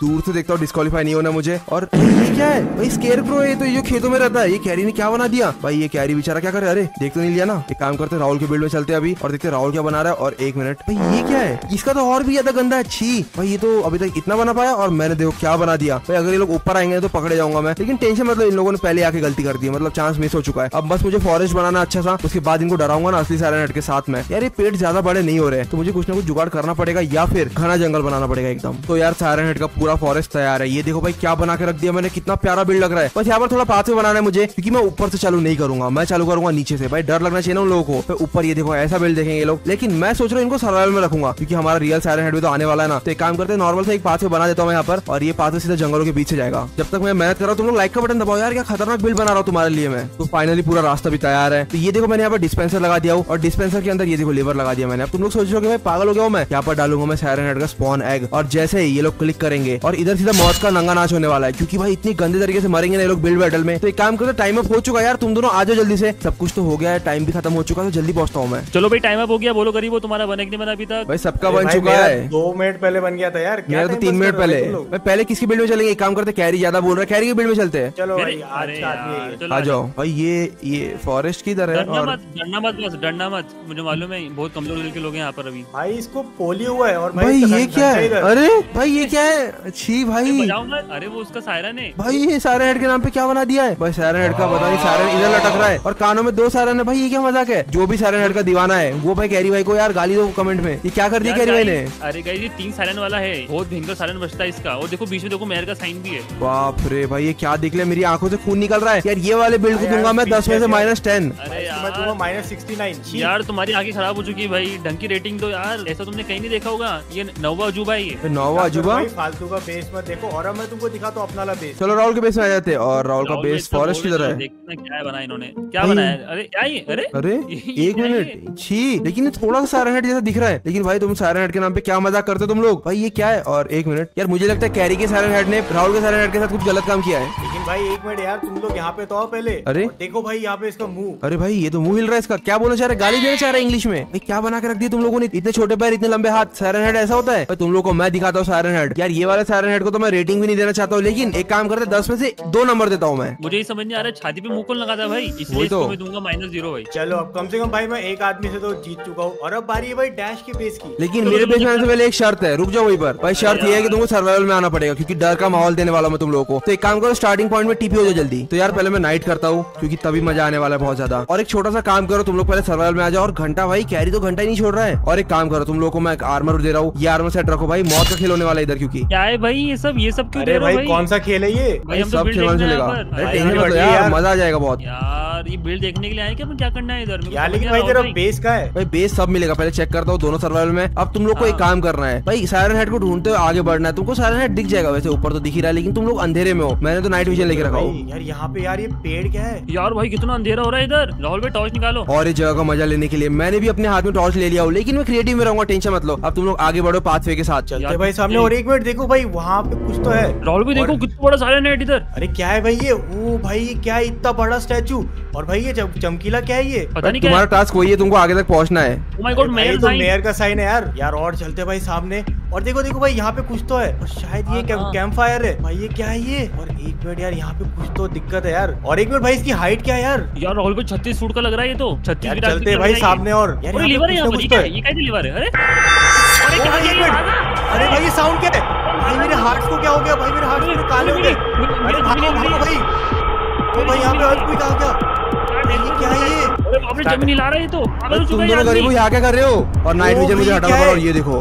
दूर से देखता हूँ डिस्कालीफाई नहीं होना मुझे। और ये क्या है? भाई प्रो है तो ये खेतों में रहता है, ये कैरी ने क्या बना दिया? भाई, ये कैरी बेचारा क्या करे अरे, देख तो नहीं लिया ना। एक काम करते राहुल के बिल्ड में चलते अभी और देखते राहुल क्या बना रहा है। और एक मिनट भाई, ये क्या है? इसका तो और भी ज़्यादा गंदा है। छी। भाई, ये तो अभी तक इतना बना पाया और मैंने देखो क्या बना दिया। भाई, अगर ये लोग ऊपर आएँगे तो पकड़े जाऊँगा मैं। लेकिन टेंशन मतलब इन लोगों ने पहले आके गलती कर दी मतलब चांस मिस हो चुका है। अब बस मुझे फॉरेस्ट बनाना अच्छा सा, उसके बाद इनको डराऊँगा ना, असली सारे नेट के साथ में। यार, ये पेड़ ज़्यादा बड़े नहीं हो रहे तो मुझे कुछ ना कुछ जुगाड़ करना पड़ेगा या फिर घना जंगल बनाना पड़ेगा एकदम। तो यार सारे हेड का पूरा फॉरेस्ट तैयार है। ये देखो भाई, क्या बना के रख दिया मैंने, कितना प्यारा बिल्ड लग रहा है। बस यहाँ पर थोड़ा पाथ में बनाना है मुझे, क्योंकि मैं ऊपर से चालू नहीं करूँगा। मैं चालू करूँगा नीचे से। भाई, डर लगना चाहिए ना उन लोगों को। ऊपर ये देखो, ऐसा बिल्ड देखेंगे लोग। लेकिन मैं सोच रहा हूँ इनको सर्वाइवल में रखूँगा, क्योंकि हमारा रियल सारे हेड भी तो आने वाला है ना। तो एक काम करते हैं नॉर्मल से एक पाथ बना देता हूँ यहाँ पर, और ये पाथ सीधा जंगलों के पीछे जाएगा। जब तक मैं मेहनत कर रहा हूँ, तुम लोग लाइक का बटन दबाओ यार, क्या खतरनाक बिल्ड बना रहा हूँ तुम्हारे लिए मैं। तो फाइनली पूरा रास्ता भी तैयार है। तो ये देखो, मैंने यहाँ पर डिस्पेंसर लगा दिया और डिस्पेंसर के अंदर ये देखो लीवर लगा दिया मैंने। अब तुम लोग सोच रहे हो कि भाई पागल हो गया मैं? यहाँ पर डालूँगा मैं सायरन हेड का स्पॉन एग और जैसे ही ये लोग क्लिक करेंगे और इधर सीधा मौत का नंगा नाच होने वाला है क्योंकि भाई इतनी गंदे तरीके से मरेंगे ना ये लोग बिल्ड बैटल में। तो एक काम करो टाइम अप हो चुका है यार तुम दोनों आ जाओ जल्दी से। सब कुछ तो हो गया है टाइम भी खत्म हो चुका है तो जल्दी पहुँचता हूँ मैं। चलो भाई टाइम अप हो गया बोलो करीब वो तुम्हारा बने कि नहीं बना अभी तक। भाई सबका बन चुका है। दो मिनट पहले बन गया था यार मेरा तो तीन मिनट पहले? मैं पहले किसकी बिल्ड में चलेंगे? एक काम करते कैरी ज़्यादा बोल रहा है कैरी की बिल्ड में चलते हैं। चलो भाई आज का है आ जाओ। भाई ये ये फॉरेस्ट किधर है? डरना मत डरना मत बस डरना मत मुझे मालूम है बहुत कमज़ोर दिल के लोग हैं यहाँ पर अभी। भाई इसको पोलियो हुआ है और भाई ये क्या है? अरे भाई ये क्या है? अच्छी भाई। अरे वो उसका सायरन है भाई ये सारे हेड के नाम पे क्या बना दिया है? भाई सारे हेड का पता नहीं सारे इधर लटक रहा है। और कानों में दो सारे है भाई ये क्या मज़ाक है? जो भी सारे हेड का दीवाना है वो भाई कैरी भाई को यार गाली दो कमेंट में। ये क्या कर दिया कैरी भाई ने? अरे गाइस ये तीन सायरन वाला है। बहुत भयंकर सायरन बचता है इसका। और देखो बीच में देखो मेहर का साइन भी है। बाप रे भाई ये क्या दिख लिया मेरी आँखों से खून निकल रहा है। यार ये वाले बिल्ड को दूँगा मैं दस में से माइनस टेन अरे इसको मैं दूँगा यार। माइनस सिक्सटी नाइन यार तुम्हारी आँखें खराब हो चुकी है भाई ढंग की रेटिंग तो यार ऐसा तुमने कहीं नहीं देखा होगा। ये नौवा अजूबा है ये नौवा अजूबा फालतू का बेस मत देखो। और मैं तुमको दिखाता हूँ अपना वाला बेस चलो राहुल के बेस में आ जाते हैं। और राहुल का बेस फॉरेस्ट तो किधर बोल है। क्या बनाया इन्होंने क्या बनाया? अरे ये? अरे अरे एक मिनट छी लेकिन थोड़ा सा सारा जैसा दिख रहा है। लेकिन भाई तुम सारा हेड के नाम पे क्या मज़ाक करते हो तुम लोग? भाई ये क्या है? और एक मिनट यार मुझे लगता है कैरी के सारे हेड ने राहुल के सारे हेड के साथ कुछ गलत काम किया है। लेकिन भाई एक मिनट यार तुम लोग यहाँ पे तो आओ पहले। अरे? देखो भाई यहाँ पे इसका मुँह। अरे भाई ये तो मुँह हिल रहा है इसका। क्या बोलना चाह रहे गाली देना चाह रहे हैं में। भाई क्या बना के रख दिया तुम लोगों ने? इतने छोटे पैर इतने लंबे हाथ सायरन हेड ऐसा होता है? भाई तुम लोग को मैं दिखाता हूँ सायरन हेड यार ये वाले सायरन हेड को तो मैं रेटिंग भी नहीं देना चाहता हूँ लेकिन एक काम करते दस में से दो नंबर देता हूँ मैं। मुझे समझ नहीं आ रहा है छाती पे मुँह कौन लगाता है भाई? इसलिए वही तो। मैं दूँगा माइनस ज़ीरो भाई। चलो अब कम से कम भाई मैं एक आदमी से तो जीत चुका हूँ और अब बारी है भाई डैश की बेस की। लेकिन तो मेरे पेज में आने से पहले एक शर्त है रुक जाओ वहीं पर। भाई शर्त ये है कि तुमको सर्वाइवल में आना पड़ेगा क्योंकि डर का माहौल देने वाला हूँ मैं तुम लोगों को। तो एक काम करो स्टार्टिंग पॉइंट में टीपी हो जाओ जल्दी। तो यार पहले मैं नाइट करता हूँ क्योंकि तभी मज़ा आने वाला है बहुत ज़्यादा। और एक छोटा सा काम करो तुम लोग पहले सर्वाइवल में आ जाओ और घंटा भाई कैरी तो घंटा ही नहीं छोड़ रहा है। और एक काम करो तुम लोग को मैं आर्मर दे रहा हूँ। ये आर्मर सेट रखो भाई मौत का खेल होने वाला इधर क्योंकि। क्या है भाई ये सब ये सब क्यों दे रहे हो भाई कौन सा खेल है ये? भाई हम तो सब देखने चलेगा यार। मज़ा आ जाएगा बहुत। यार ये बिल्ड देखने के लिए आए क्या? क्या करना है इधर? यार लेकिन भाई तेरा बेस का है? भाई बेस सब मिलेगा। पहले चेक करता हूँ दोनों सर्वाइवल में। अब तुम लोग को एक हाँ। काम करना है। भाई सायरन हेड को ढूंढते हुए आगे बढ़ना है। तुमको सायरन हेड दिख जाएगा वैसे ऊपर तो दिख ही रहा है लेकिन तुम लोग अंधेरे में हो। मैंने तो नाइट विजन लेके रखा हो। यार यहाँ पे यार ये पेड़ क्या है? यार भाई कितना अंधेरा हो रहा है इधर। राहुल भाई टॉर्च निकालो। और इस जगह का मज़ा लेने के लिए मैंने भी अपने हाथ में टॉर्च ले लिया हूँ लेकिन मैं क्रिएटिव में रहूँगा टेंशन मत लो। अब तुम लोग आगे बढ़ो पाथवे के साथ चलते भाई सामने और एक मिनट देखो भाई वहाँ पे कुछ तो है। राहुल भाई देखो कितना बड़ा सारा नेट इधर। अरे क्या है भाई ये? ओ भाई क्या इतना बड़ा स्टैचू और भाई ये चमकीला क्या है ये? पता नहीं तुम्हारा टास्क वही है तुमको आगे तक पहुँचना है। मेयर तो साइन मेयर का साइन है यार। यार और चलते भाई सामने। और देखो देखो भाई यहाँ पे कुछ तो है। और शायद ये हाँ, हाँ। कैंप फायर है। भाई ये क्या है ये? और एक मिनट यार यहाँ पे कुछ तो दिक्कत है यार। और एक मिनट भाई इसकी हाइट क्या है यार? यार राहुल भाई छत्तीस फुट का लग रहा है ये तो। छत्तीस चलते भाई है सामने और। यार ये। अरे लीवर है कुछ यहाँ पर ये तो क्या है ये क्या लीवर है? अरे अरे क्या भाई, है ये? अरे भाई ये साउंड क्या है? भाई मेरे हार्ट को क्या हो गया? भाई मेरे हार्ट पूरे काले हो गए। अरे भागो भागो भाई। ओ भाई यहाँ पे अर्थक्वेक आ गया। ये क्या है ये? अरे बाप रे ज़मीन हिला रहा है ये तो पागल हो चुका है दोनों ये यहाँ क्या कर रहे हो? और नाइट विजन मुझे हटाना पड़ा और ये देखो।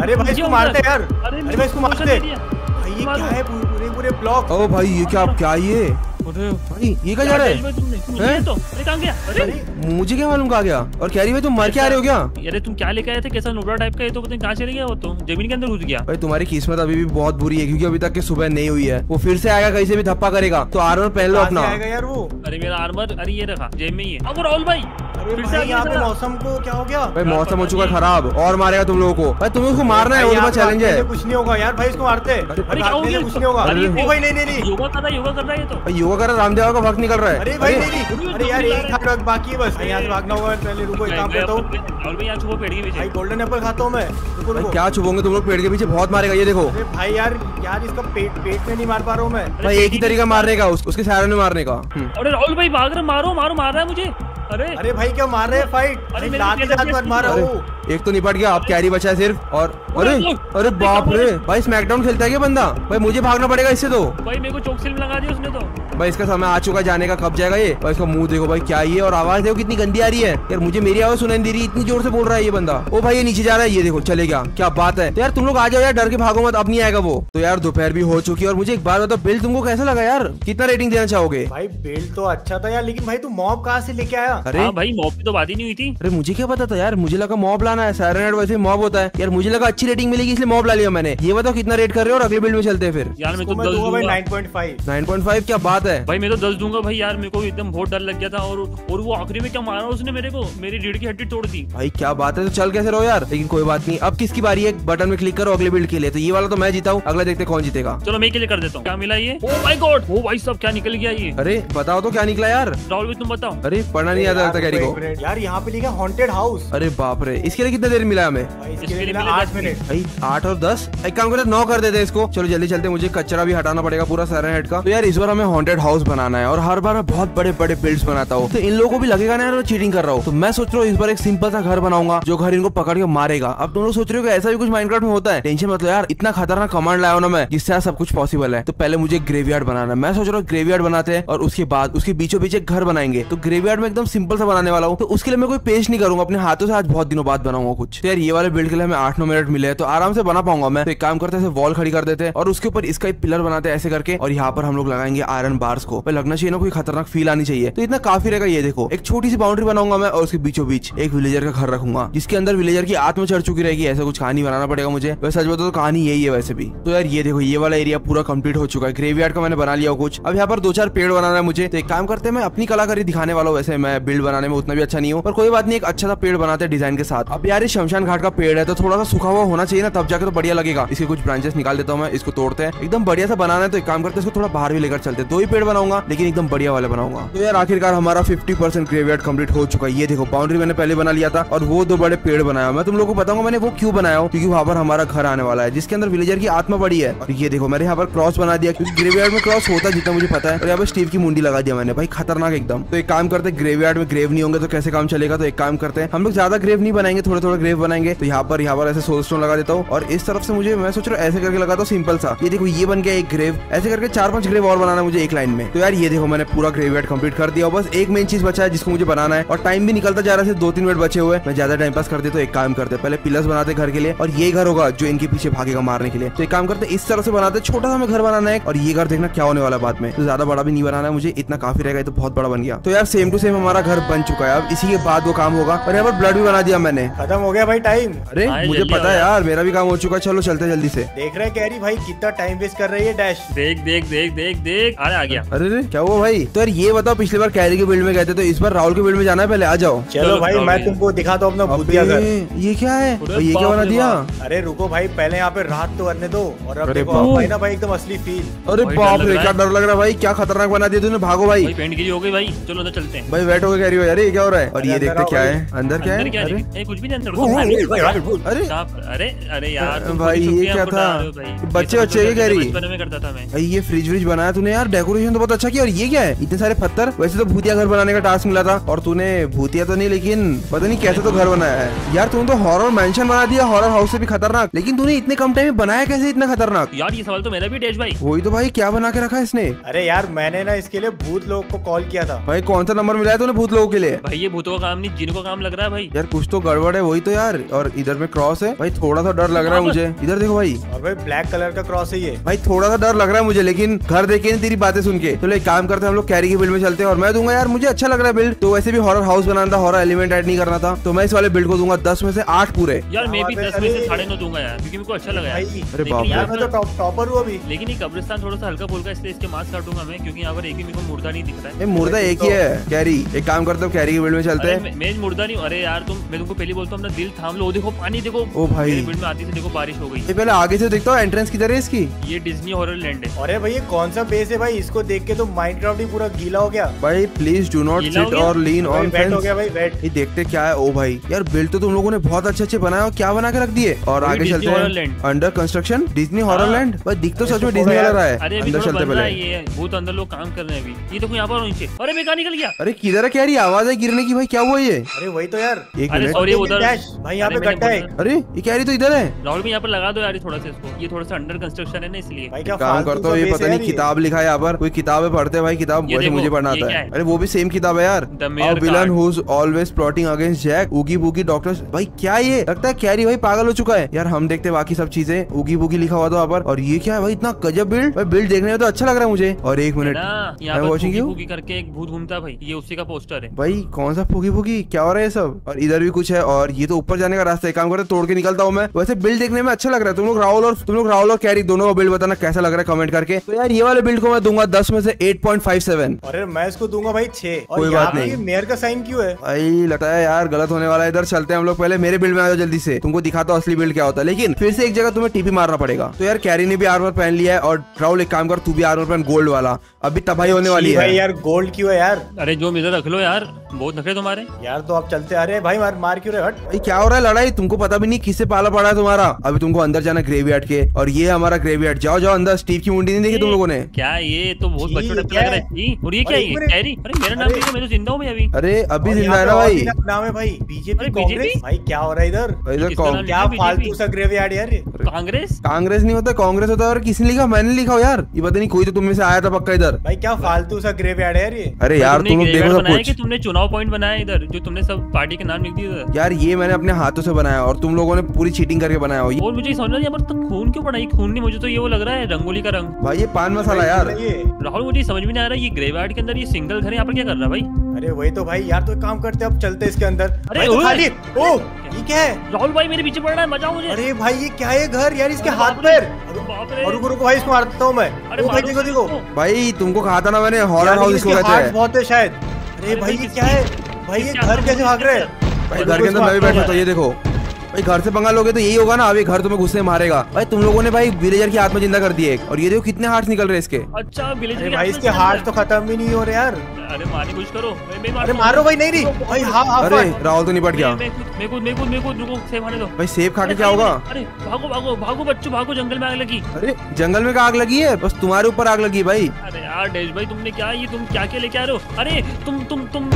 अरे भाई इसको मारते हैं यार। अरे भाई इसको मारते हैं। भाई ये क्या है? पूरे पूरे ब्लॉक ओ भाई ये क्या क्या ये? अरे भाई ये क्या जा रहा है? तुमने तुमने? ये तो अरे कहाँ गया? अरे! अरे मुझे क्या मालूम कहा गया? और कह रही भाई तुम मर के आ रहे हो क्या? अरे तुम क्या लेके आए थे? कैसा नोबड़ा टाइप का ये तो पता नहीं कहाँ चले गया वो तो। ज़मीन के अंदर घुस गया। भाई तुम्हारी किस्मत अभी भी बहुत बुरी है क्योंकि अभी तक की सुबह नहीं हुई है। वो फिर से आएगा कहीं से भी धप्पा करेगा। तो आर्मर पहन लो अपना। यार वो? अरे मेरा आर्मर अरे ये रखा जेब में ही है। अब राहुल भाई! अरे फिर से भाई यहाँ पे मौसम को क्या हो गया? भाई मौसम हो चुका है खराब और मारेगा तुम लोगों को। भाई तुम्हें उसको मारना है वो तुम्हारा चैलेंज है। कुछ नहीं होगा यार भाई इसको मारते। कुछ नहीं होगा। अरे भाई नहीं नहीं नहीं। योगा कर रहा है योगा कर रहा है तो। भाई योगा कर रहा रामदेव का वक्त निकल रहा है। अरे भाई नहीं नहीं। अरे, यार एक बाकी है बस। यहाँ से भागना होगा पहले रुको एक काम करता हूँ। राहुल भाई यहाँ छुपो पेड़ के भाई गोल्डन एप्पल खाता हूँ मैं। रुको रुको। क्या छुपोगे? तुम लोग पेड़ के पीछे बहुत मारेगा ये देखो। भाई यार यार इसका पेट पेट में नहीं मार पा रहा हूँ मैं। भाई एक ही तरीका मारने का उसके सारे में मारने का। हम्म। अरे राहुल भाई भाग रहा मारो मारो मार रहा है मुझे। अरे अरे भाई क्या मार रहे हैं फाइट अरे अरे मेरे लात अरे वो एक तो निपट गया अब कैरी बचा है सिर्फ़। और अरे अरे, बाप रे भाई स्मैकडाउन खेलता है क्या बंदा? भाई मुझे भागना पड़ेगा इससे तो। भाई मेरे को चौक सिल में लगा दिया उसने तो। भाई इसका समय आ चुका जाने का कब जाएगा ये? और इसका मुँह देखो भाई क्या ये और आवाज़ देखो कितनी गंदी आ रही है। यार मुझे मेरी आवाज़ सुनाई नहीं दे रही इतनी ज़ोर से बोल रहा है ये बंदा। ओ भाई ये नीचे जा रहा है ये देखो चले गया। क्या बात है। तो यार तुम लोग आ जाओ यार डर के भागो मत अब नहीं आएगा वो। तो यार दोपहर भी हो चुकी है और मुझे एक बार बताओ बिल तुमको कैसा लगा यार? कितना रेटिंग देना चाहोगे? भाई बिल्ड तो अच्छा था यार लेकिन भाई तू मॉब कहाँ से लेके आया? अरे। हाँ भाई मॉब की तो बात ही नहीं हुई थी। अरे मुझे क्या पता था यार मुझे लगा मॉब लाना है सायरन वैसे मॉब होता है। यार मुझे लगा अच्छी रेटिंग मिलेगी इसलिए मॉब ला लिया मैंने। ये बताओ कितना रेट कर रहे हो और अगले बिल्ड में चलते हैं फिर। यार मैं तो दस दूँगा भाई 9.5 9.5 क्या बात है? भाई मैं तो दस दूँगा भाई यार मेरे को एकदम बहुत डर लग गया था और और वो आखिरी में क्या मारा उसने मेरे को? मेरी रीढ़ की हड्डी तोड़ दी। भाई क्या बात है तो चल कैसे रहो यार? लेकिन कोई बात नहीं अब किसकी बारी है? बटन में क्लिक करो अगले बिल्ड के लिए। तो ये वाला तो मैं जीता हूँ अगला देखते कौन जीतेगा। चलो मैं के लिए कर देता हूँ। क्या मिला ये? ओ माय गॉड ओ भाई सब क्या निकल गया ये? अरे बताओ तो क्या निकला यार? राहुल भाई तुम बताओ। अरे पढ़ना नहीं आता कैरी को? यार यहाँ पे लिखा हॉन्टेड हाउस अरे बाप रे इसके लिए कितना देर मिला हमें? आठ दस मिनट। भाई आठ और दस? एक काम करते नौ कर देते हैं इसको। चलो जल्दी चलते मुझे कचरा भी हटाना पड़ेगा पूरा सारा हेड का। तो यार इस बार हमें हॉन्टेड हाउस बनाना है और हर बार मैं बहुत बड़े बड़े बिल्ड बनाता हूँ। तो इन लोगों को भी लगेगा ना यार चीटिंग कर रहा हूँ। तो मैं सोच रहा हूँ इस बार एक सिंपल सा घर बनाऊँगा जो घर इनको पकड़ के मारेगा। अब तुम लोग सोच रहे हो ऐसा भी कुछ माइनक्राफ्ट में होता है? टेंशन मतलब यार इतना खतरनाक कमांड लाया हूँ ना मैं जिससे सब कुछ पॉसिबल है। तो पहले मुझे ग्रेवयार्ड बनाना है। मैं सोच रहा हूँ ग्रेवयार्ड बनाते हैं और उसके बाद उसके बीचों बीच एक घर बनाएँगे। तो ग्रेवयार्ड में एकदम सिंपल सा बनाने वाला हूँ। तो उसके लिए मैं कोई पेश नहीं करूँगा अपने हाथों से आज बहुत दिनों बाद बनाऊँगा कुछ। तो यार, ये वाले बिल्ड के लिए हमें आठ नौ मिनट मिले तो आराम से बना पाऊँगा मैं। तो एक काम करते वॉल खड़ी कर देते हैं और उसके ऊपर इसका एक पिलर बनाते ऐसे करके। और यहाँ पर हम लोग लगाएँगे आयरन बार्स को। लगना चाहिए ना, कोई खतरनाक फील आनी चाहिए। तो इतना काफ़ी रहेगा ये देखो। एक छोटी सी बाउंड्री बनाऊँगा मैं और उसके बीचों बीच एक विलेजर का घर रखूँगा, जिसके अंदर विलेजर की आत्मा चढ़ चुकी रहेगी। ऐसा कुछ कहानी बनाना पड़ेगा मुझे। वैसे सच बताओ तो कहानी यही है वैसे भी। तो यार, ये देखो, ये वाला एरिया पूरा कंप्लीट हो चुका है। ग्रेवयार्ड का मैंने बना लिया कुछ। अब यहाँ पर दो चार पेड़ बनाना है मुझे। तो एक काम करते हैं, मैं अपनी कलाकारी दिखाने वाला हूँ। वैसे मैं बिल्ड बनाने में उतना भी अच्छा नहीं हूँ। पर कोई बात नहीं, एक अच्छा सा पेड़ बनाते डिज़ाइन के साथ। अब यार ये शमशान घाट का पेड़ है तो थोड़ा सा सूखा हुआ होना चाहिए ना, तब जाकर तो बढ़िया लगेगा। इसके कुछ ब्रांचेस निकाल देता हूँ मैं, इसको तोड़ते हैं। एकदम बढ़िया सा बनाना है तो एक काम करते हैं, इसको थोड़ा बाहर भी लेकर चलते दो ही पेड़ बनाऊँगा, लेकिन एकदम बढ़िया वाले बनाऊँगा। तो यार आखिरकार हमारा फिफ्टी परसेंट ग्रेवयार्ड कंप्लीट हो चुका है। ये देखो बाउंड्री मैंने पहले बना लिया था, और वो दो बड़े पेड़ बनाया मैं तुम लोग को बताऊँगा, मैंने वो क्यों बनाया हूँ? क्योंकि वहाँ पर हमारा घर आने वाला है, जिसके अंदर विलेजर की आत्मा पड़ी है। और ये देखो, मैंने यहाँ पर क्रॉस बना दिया, क्योंकि ग्रेवयार्ड में क्रॉस होता है जितना मुझे पता है। और यहाँ पर स्टीव की मुंडी लगा दिया मैंने, भाई खतरनाक एकदम। तो एक काम करते ग्रेवयार्ड में ग्रेव नहीं होंगे तो कैसे काम चलेगा? तो एक काम करते हैं, हम लोग ज़्यादा ग्रेव नहीं बनाएँगे थोड़े थोड़े ग्रेव बनाएँगे। तो यहाँ पर यहाँ पर ऐसे सोल स्टोन लगा देता हूँ। और इस तरफ़ से मुझे, मैं सोच रहा हूँ ऐसे करके लगाता हूँ सिंपल सा। ये देखो, ये बन गया एक ग्रेव ऐसे करके चार पाँच ग्रेव और बनाना मुझे एक लाइन में। तो यार, ये देखो, मैंने पूरा ग्रेवयार्ड कंप्लीट कर दिया। बस एक मेन चीज़ बचा है जिसको मुझे बनाना है। और टाइम भी निकलता जा रहा है दो तीन मिनट बचे हुए मैं ज़्यादा टाइम पास करते तो एक काम करते। पहले पिलर्स बनाते घर के लिए। और ये घर होगा जो इनके पीछे भागेगा मारने के लिए। तो एक काम करते, इस तरह से बनाते, छोटा सा हमें घर बनाना है। और ये घर देखना क्या होने वाला बाद में। तो ज़्यादा बड़ा भी नहीं बनाना है मुझे, इतना काफ़ी रहेगा तो बहुत बड़ा बन गया। तो यार सेम टू सेम हमारा घर बन चुका है। अब इसी के बाद वो काम होगा। और यहाँ पर ब्लड भी बना दिया मैंने। खत्म हो गया भाई टाइम अरे मुझे पता है यार। मेरा भी काम हो चुका है। चलो चलते हैं जल्दी से। देख रहे कैरी भाई कितना टाइम वेस्ट कर रही है डैश देख देख देख देख देख। अरे आ गया। अरे रे क्या हुआ भाई? तो यार ये बताओ पिछली बार कैरी के बिल्ड में गए थे तो इस बार राहुल के बिल्ड में जाना है पहले? आ जाओ। चलो भाई मैं तुमको दिखाता हूँ अपना भूतिया घर। ये क्या है? ये क्या बना दिया? अरे रुको भाई पहले यहाँ पे रात तो करने दो और अब अरे देखो भाई ना भाई एकदम असली फील अरे बाप लग रे रहा क्या है। डर लग रहा भाई? क्या खतरनाक बना दिया तूने? भागो भाई। भाई पेंट गिरी हो गई भाई। चलो अंदर चलते हैं। भाई कह रही हो यार ये क्या हो रहा है? और ये देखते क्या है। अंदर क्या है? कुछ भी अंदर अरे अरे अरे यार भाई, ये क्या था? हो। बच्चे- ये बच्चे की कह रही? बचपन में करता था मैं। भाई ये फ्रिज व्रिज बनाया तूने यार? डेकोरेशन तो बहुत अच्छा किया। और ये क्या है? इतने सारे पत्थर? वैसे तो भूतिया घर बनाने का टास्क मिला था। और तूने भूतिया तो नहीं लेकिन पता नहीं कैसे तो घर बनाया है। यार तूने तो हॉरर मैंशन बना दिया। हॉरर हाउस से भी खतरनाक। लेकिन तूने इतने कम टाइम में बनाया कैसे इतना खतरनाक? यार ये सवाल तो मेरा भी डैश भाई। वही तो भाई क्या बना के रखा इसने? अरे यार मैंने ना इसके लिए भूत लोग को कॉल किया था। भाई कौन सा नंबर मिला है तूने भूत लोगों के लिए? भाई ये भूतों का काम नहीं जिनको काम लग रहा है भाई। यार कुछ तो गड़बड़ है वही तो यार। और इधर में क्रॉस है। भाई थोड़ा सा डर लग रहा है मुझे। इधर देखो भाई। और भाई ब्लैक कलर का क्रॉस है ये। भाई थोड़ा सा डर लग रहा है मुझे लेकिन घर देखे नहीं तेरी बातें सुन के। चलो एक काम करते हैं हम लोग कैरी की बिल्ड में चलते हैं। और मैं दूँगा यार मुझे अच्छा लग रहा है बिल्ड तो वैसे भी हॉरर हाउस बनाना था हॉरर एलिमेंट ऐड नहीं करना था। तो मैं इस वाले बिल्ड को दूँगा दस में से आठ पूरे। यार मैं भी दस में से साढ़े नौ दूँगा यार क्योंकि मेरे को अच्छा लगा यार। अरे बाप यार मैं तो टॉपर हूँ अभी। लेकिन ये कब्रिस्तान थोड़ा सा हल्का फुल्का इसलिए इसके मास्क काटूँगा मैं क्योंकि यहाँ पर एक भी मेरे को मुर्दा नहीं दिख रहा है। मुर्दा एक ही है कैरी। एक काम करते हो कैरी की बिल्ड में चलते हैं। मैं मुर्दा नहीं अरे यार तुम मैं तुमको पहले बोलता हूँ अपना दिल थाम लो। देखो पानी देखो। ओ भाई। बिल्ड में आती से देखो बारिश हो गई। पहले आगे से देखता हूँ एंट्रेंस किधर है इसकी? ये डिज्नी हॉरर लैंड है। अरे भाई ये कौन सा बेस है भाई? इसको देख के तो माइनक्राफ्ट ही पूरा गीला हो गया। भाई प्लीज़ डू नॉट सिट और लीन ऑन वेट हो गया भाई वेट ये देखते क्या है। ओ भाई यार बिल्ड तो तुम लोगों ने बहुत अच्छे अच्छे बनाया और क्या बना के रख दिए? और आगे चलते हैं। Under construction Disney horror. Land भाई दिख तो सच में डिज्नी वाला रहा है अंदर चलते है पहले। ये भूत अंदर लोग काम कर रहे हैं अभी। ये देखो यहाँ पर अरे कहाँ निकल गया। अरे किधर है क्या आवाज़ है गिरने की? भाई क्या हुआ ये? अरे वही तो यार। एक मिनट भाई यहाँ पे गड्ढा है। अरे ये कह रही तो इधर है। राहुल भी यहाँ पर लगा दो यार थोड़ा सा इसको। ये थोड़ा सा अंडर कंस्ट्रक्शन है ना इसलिए। भाई क्या काम करता हूँ ये पता नहीं किताब लिखा है यहाँ पर। कोई किताबें पढ़ते हैं भाई? किताब मुझे पढ़ना आता है? अरे वो भी सेम किताब है यार। Villain who's always plotting against Jack Oogie Boogie doctor भाई क्या ये? लगता है कैरी भाई पागल हो चुका है। यार हम देखते हैं बाकी सब चीज़ें। उगी बुगी लिखा हुआ था वहाँ पर। और ये क्या है भाई? इतना गजब बिल्ड भाई बिल्ड देखने में तो अच्छा लग रहा है मुझे। और एक मिनट यहाँ. फूकी करके एक भूत घूमता है भाई। ये उसी का पोस्टर है। भाई कौन सा फूकी फूकी क्या हो रहा है ये सब? और इधर भी कुछ है और ये तो ऊपर जाने का रास्ता है। काम करते तोड़ के निकलता हूँ मैं। वैसे बिल्ड देखने में अच्छा लग रहा है। तुम लोग राहुल और तुम लोग राहुल और कैरी दोनों का बिल्ड बताना कैसा लग रहा है कमेंट करके। तो यार ये वाले बिल्ड को मैं दूँगा दस में से एट पॉइंट फाइव सेवन अरे मैं इसको दूँगा भाई छह। कोई बात नहीं। मेयर का साइन क्यों है? भाई लगता है यार गलत होने वाला है इधर। चलते हैं हम लोग पहले। मेरे बिल्ड में आ जाओ जल्दी से। तुमको दिखाता हूँ असली बिल्ड क्या होता है। लेकिन फिर से एक जगह तुम्हें टीपी मारना पड़ेगा। तो यार कैरी ने भी आर्मर पहन लिया है और राहुल एक काम कर तू भी आर्मर पहन गोल्ड वाला। अभी तबाही होने वाली भाई है। यार गोल्ड क्यों है यार? अरे जो मिलर रख लो यार बहुत नखरे तुम्हारे। यार तो आप चलते आ रहे भाई मार मार क्यों रहे हट। भाई क्या हो रहा है लड़ाई? तुमको पता भी नहीं किससे पाला पड़ा है तुम्हारा। अभी तुमको अंदर जाना ग्रेवयार्ड के और ये हमारा ग्रेवयार्ड जाओ जाओ अंदर। स्टीव की मुंडी नहीं देखी तुम लोगों ने? क्या ये तो बहुत बच्चों और ये क्या ये? मेरा नाम है मैं तो ज़िंदा हूँ अभी। अरे अभी ज़िंदा है ना भाई। नाम है भाई? बीजेपी कांग्रेस भाई क्या हो रहा है इधर? इधर? क्या? फालतू सा ग्रेवयार्ड यार कांग्रेस कांग्रेस नहीं होता कांग्रेस होता है और किसने लिखा? मैंने लिखा हो यार। ये पता नहीं कोई तो तुम में से आया था पक्का इधर। भाई क्या फालतू सा ग्रेवयार्ड है यार ये? अरे यार तुम लोग देखो सब कुछ। तुमने चुनाव पॉइंट बनाया इधर जो तुमने सब पार्टी के नाम लिख दिए यार ये मैंने अपने हाथों से बनाया और तुम लोगों ने पूरी चीटिंग करके बनाया हो। और मुझे समझ नहीं पर खून क्यों बनाई खून नहीं मुझे तो ये वो लग रहा है रंगोली का रंग। भाई ये पान मसाला यार। राहुल मुझे समझ में नहीं आ रहा है ये ग्रेवयार्ड के अंदर ये सिंगल घर यहाँ पर क्या कर रहा है भाई? अरे वही तो भाई यार तो काम करते हैं, अब चलते इसके अंदर। अरे भाई तो खाली ओ ये क्या है। राहुल भाई मेरे पीछे पड़ रहा है बचाओ मुझे। अरे भाई ये क्या है घर? यार इसके हाथ पैर। और रुको रुको भाई इसको मारता हूँ मैं। अरे भाई देखो देखो भाई तुमको कहा था ना मैंने हॉरर हाउस इसको कहते हैं बहुत है शायद। अरे भाई ये क्या है? भाई ये घर कैसे भाग रहे हैं? भाई घर के अंदर मैं भी हूँ बैठा था ये देखो। भाई घर से पंगा लोगे तो यही होगा ना अभी घर तुम्हें घुसने मारेगा। भाई तुम लोगों ने भाई विलेजर की आत्मा ज़िंदा कर दी एक। और ये देखो कितने हार्ट निकल रहे इसके। अच्छा विलेज अरे भाई इसके हार्ट तो खत्म भी नहीं हो रहे यार। अरे मारने की कोशिश करो। अरे मारो भाई नहीं रही भाई हाँ हाँ अरे राहुल तो निपट गया। मैं खुद मैं खुद मैं खुद मैं खुद रुको सेव आने दो। भाई सेब खा के क्या होगा? अरे भागो भागो भागो बच्चों भागो जंगल में आग लगी। अरे जंगल में का आग लगी है? बस तुम्हारे ऊपर आग लगी भाई। अरे यार डेश भाई तुमने क्या ये तुम क्या क्या लेके आ रहे हो? अरे तुम तुम तुम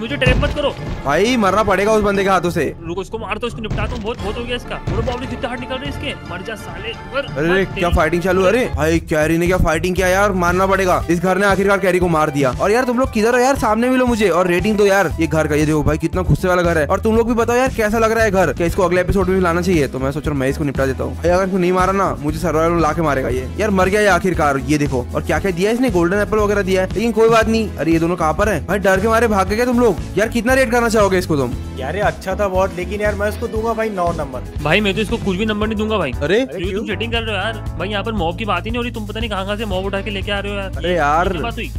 मुझे ट्रैप मत करो। भाई मरना पड़ेगा उस बंदे के हाथों से। रुको इसको मार दो इसको निपटा हूँ बहुत बहुत हो गया इसका। पूरे बाबू कितने हार्ट निकल रहे इसके। मर जा साले। अरे क्या फाइटिंग चालू अरे भाई कैरी ने क्या फाइटिंग किया यार? मानना पड़ेगा। इस घर ने आखिरकार कैरी को मार दिया। और यार तुम लोग किधर हो यार? सामने मिलो मुझे। और रेटिंग तो यार। ये घर का ये देखो भाई कितना गुस्से वाला घर है। और तुम लोग भी बताओ यार कैसा लग रहा है घर? क्या इसको अगले एपिसोड में लाना चाहिए? तो मैं सोच रहा हूँ मैं इसको निपटा देता हूँ। अगर इसको नहीं मारा ना मुझे सर्वाइवल ला के मारेगा ये। यार मर गया ये आखिरकार। ये देखो। और क्या क्या दिया इसने? गोल्डन एप्पल वगैरह दिया है। लेकिन कोई बात नहीं। अरे ये दोनों कहाँ पर है? भाई डर के मारे भाग गए तुम लोग? यार कितना रेट करना चाहोगे इसको तुम? यार अच्छा था बहुत लेकिन यार मैं इसको दूँगा भाई नौ नंबर। भाई मैं तो इसको कुछ भी नंबर नहीं दूँगा भाई। अरे? तुम चीटिंग कर रहे हो यार। भाई यहाँ पर मॉब की बात ही नहीं हो रही। तुम पता नहीं कहाँ कहाँ से मॉब उठा के लेके आ रहे हो यार। अरे यार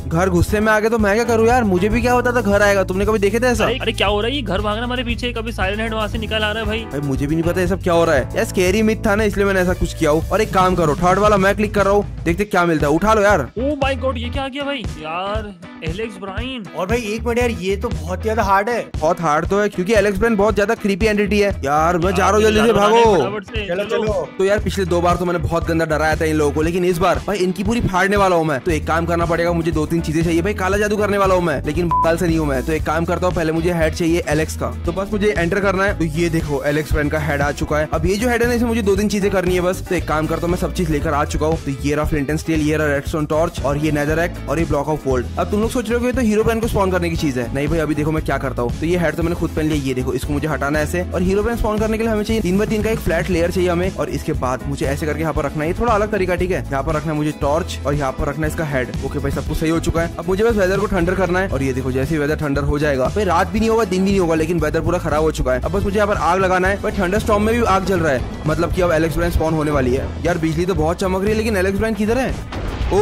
घर गुस्से में आ गए तो मैं क्या करूँ यार? मुझे भी क्या होता था घर आएगा। तुमने कभी देखे थे ऐसा? अरे क्या हो रहा है? ये घर भागना हमारे पीछे कभी साइलेंट हेड वहाँ से निकल आ रहा है भाई। भाई मुझे भी नहीं पता ये सब क्या हो रहा है। यार स्केरी मिथ था ना इसलिए मैंने ऐसा कुछ किया हूँ। और एक काम करो थर्ड वाला मैं क्लिक कर रहा हूँ। देखते क्या मिलता है। उठा लो यार। ओ माय गॉड ये क्या आ गया भाई? यार एलेक्स ब्राइन और भाई एक मिनट यार ये तो बहुत ज़्यादा हार्ड है। बहुत हार्ड तो है क्योंकि एलेक्स ब्राइन बहुत ज़्यादा क्रीपी एंटिटी है। यार मैं जा रहा हूँ जल्दी से भागो। चलो चलो। तो यार पिछले दो बार तो मैंने बहुत गंदा डराया था इन लोगों को लेकिन इस बार भाई इनकी पूरी फाड़ने वाला हूँ मैं। तो एक काम करना पड़ेगा मुझे दो तीन चीज़ें चाहिए। भाई काला जादू करने वाला हूँ मैं लेकिन कल से नहीं हूँ मैं। तो एक काम करता हूँ पहले मुझे हेड चाहिए एलेक्स का। तो बस मुझे एंटर करना है। तो ये देखो एलेक्स ब्रेन का हेड आ चुका है। अब ये जो हेड है ना इसमें मुझे दो तीन चीज़ें करनी है बस। तो एक काम करता हूँ मैं सब चीज़ लेकर आ चुका हूँ। तो ये रहा फ्लिंटन स्टील ये रहा रेडस्टोन टॉर्च और ये नेदर एक्ट और ये ब्लॉक ऑफ़ फोल्ड अब तुम लोग सोच रहे हो तो हीरो ब्रेन को स्पॉन करने की चीज़ है। नहीं भाई अभी देखो मैं क्या करता हूँ। तो ये हेड तो मैंने खुद पहन लिया ये देखो इसको मुझे हटाना है ऐसे। और हीरो ब्रेन स्पॉन करने के लिए हमें चाहिए तीन बाय तीन का एक फ्लैट लेयर चाहिए हमें। और इसके बाद मुझे ऐसे करके यहाँ पर रखना है। थोड़ा अलग तरीका, ठीक है? यहाँ पर रखना है मुझे टॉर्च और यहाँ पर रखना है इसका हेड ओके भाई, सब कुछ सही हो चुका है। अब मुझे बस वेदर को ठंडर करना है। और ये देखो, जैसे वेदर ठंडर हो जाएगा, भाई रात भी नहीं होगा, दिन भी नहीं होगा, लेकिन वेदर पूरा खराब हो चुका है। अब बस मुझे यहाँ पर आग लगाना है। भाई ठंडर स्टॉम में भी आग जल रहा है। मतलब की अब एलेक्स ब्राइन स्पॉन होने वाली है। यार बिजली तो बहुत चमक रही है, लेकिन एलेक्स ब्राइन किधर है? ओ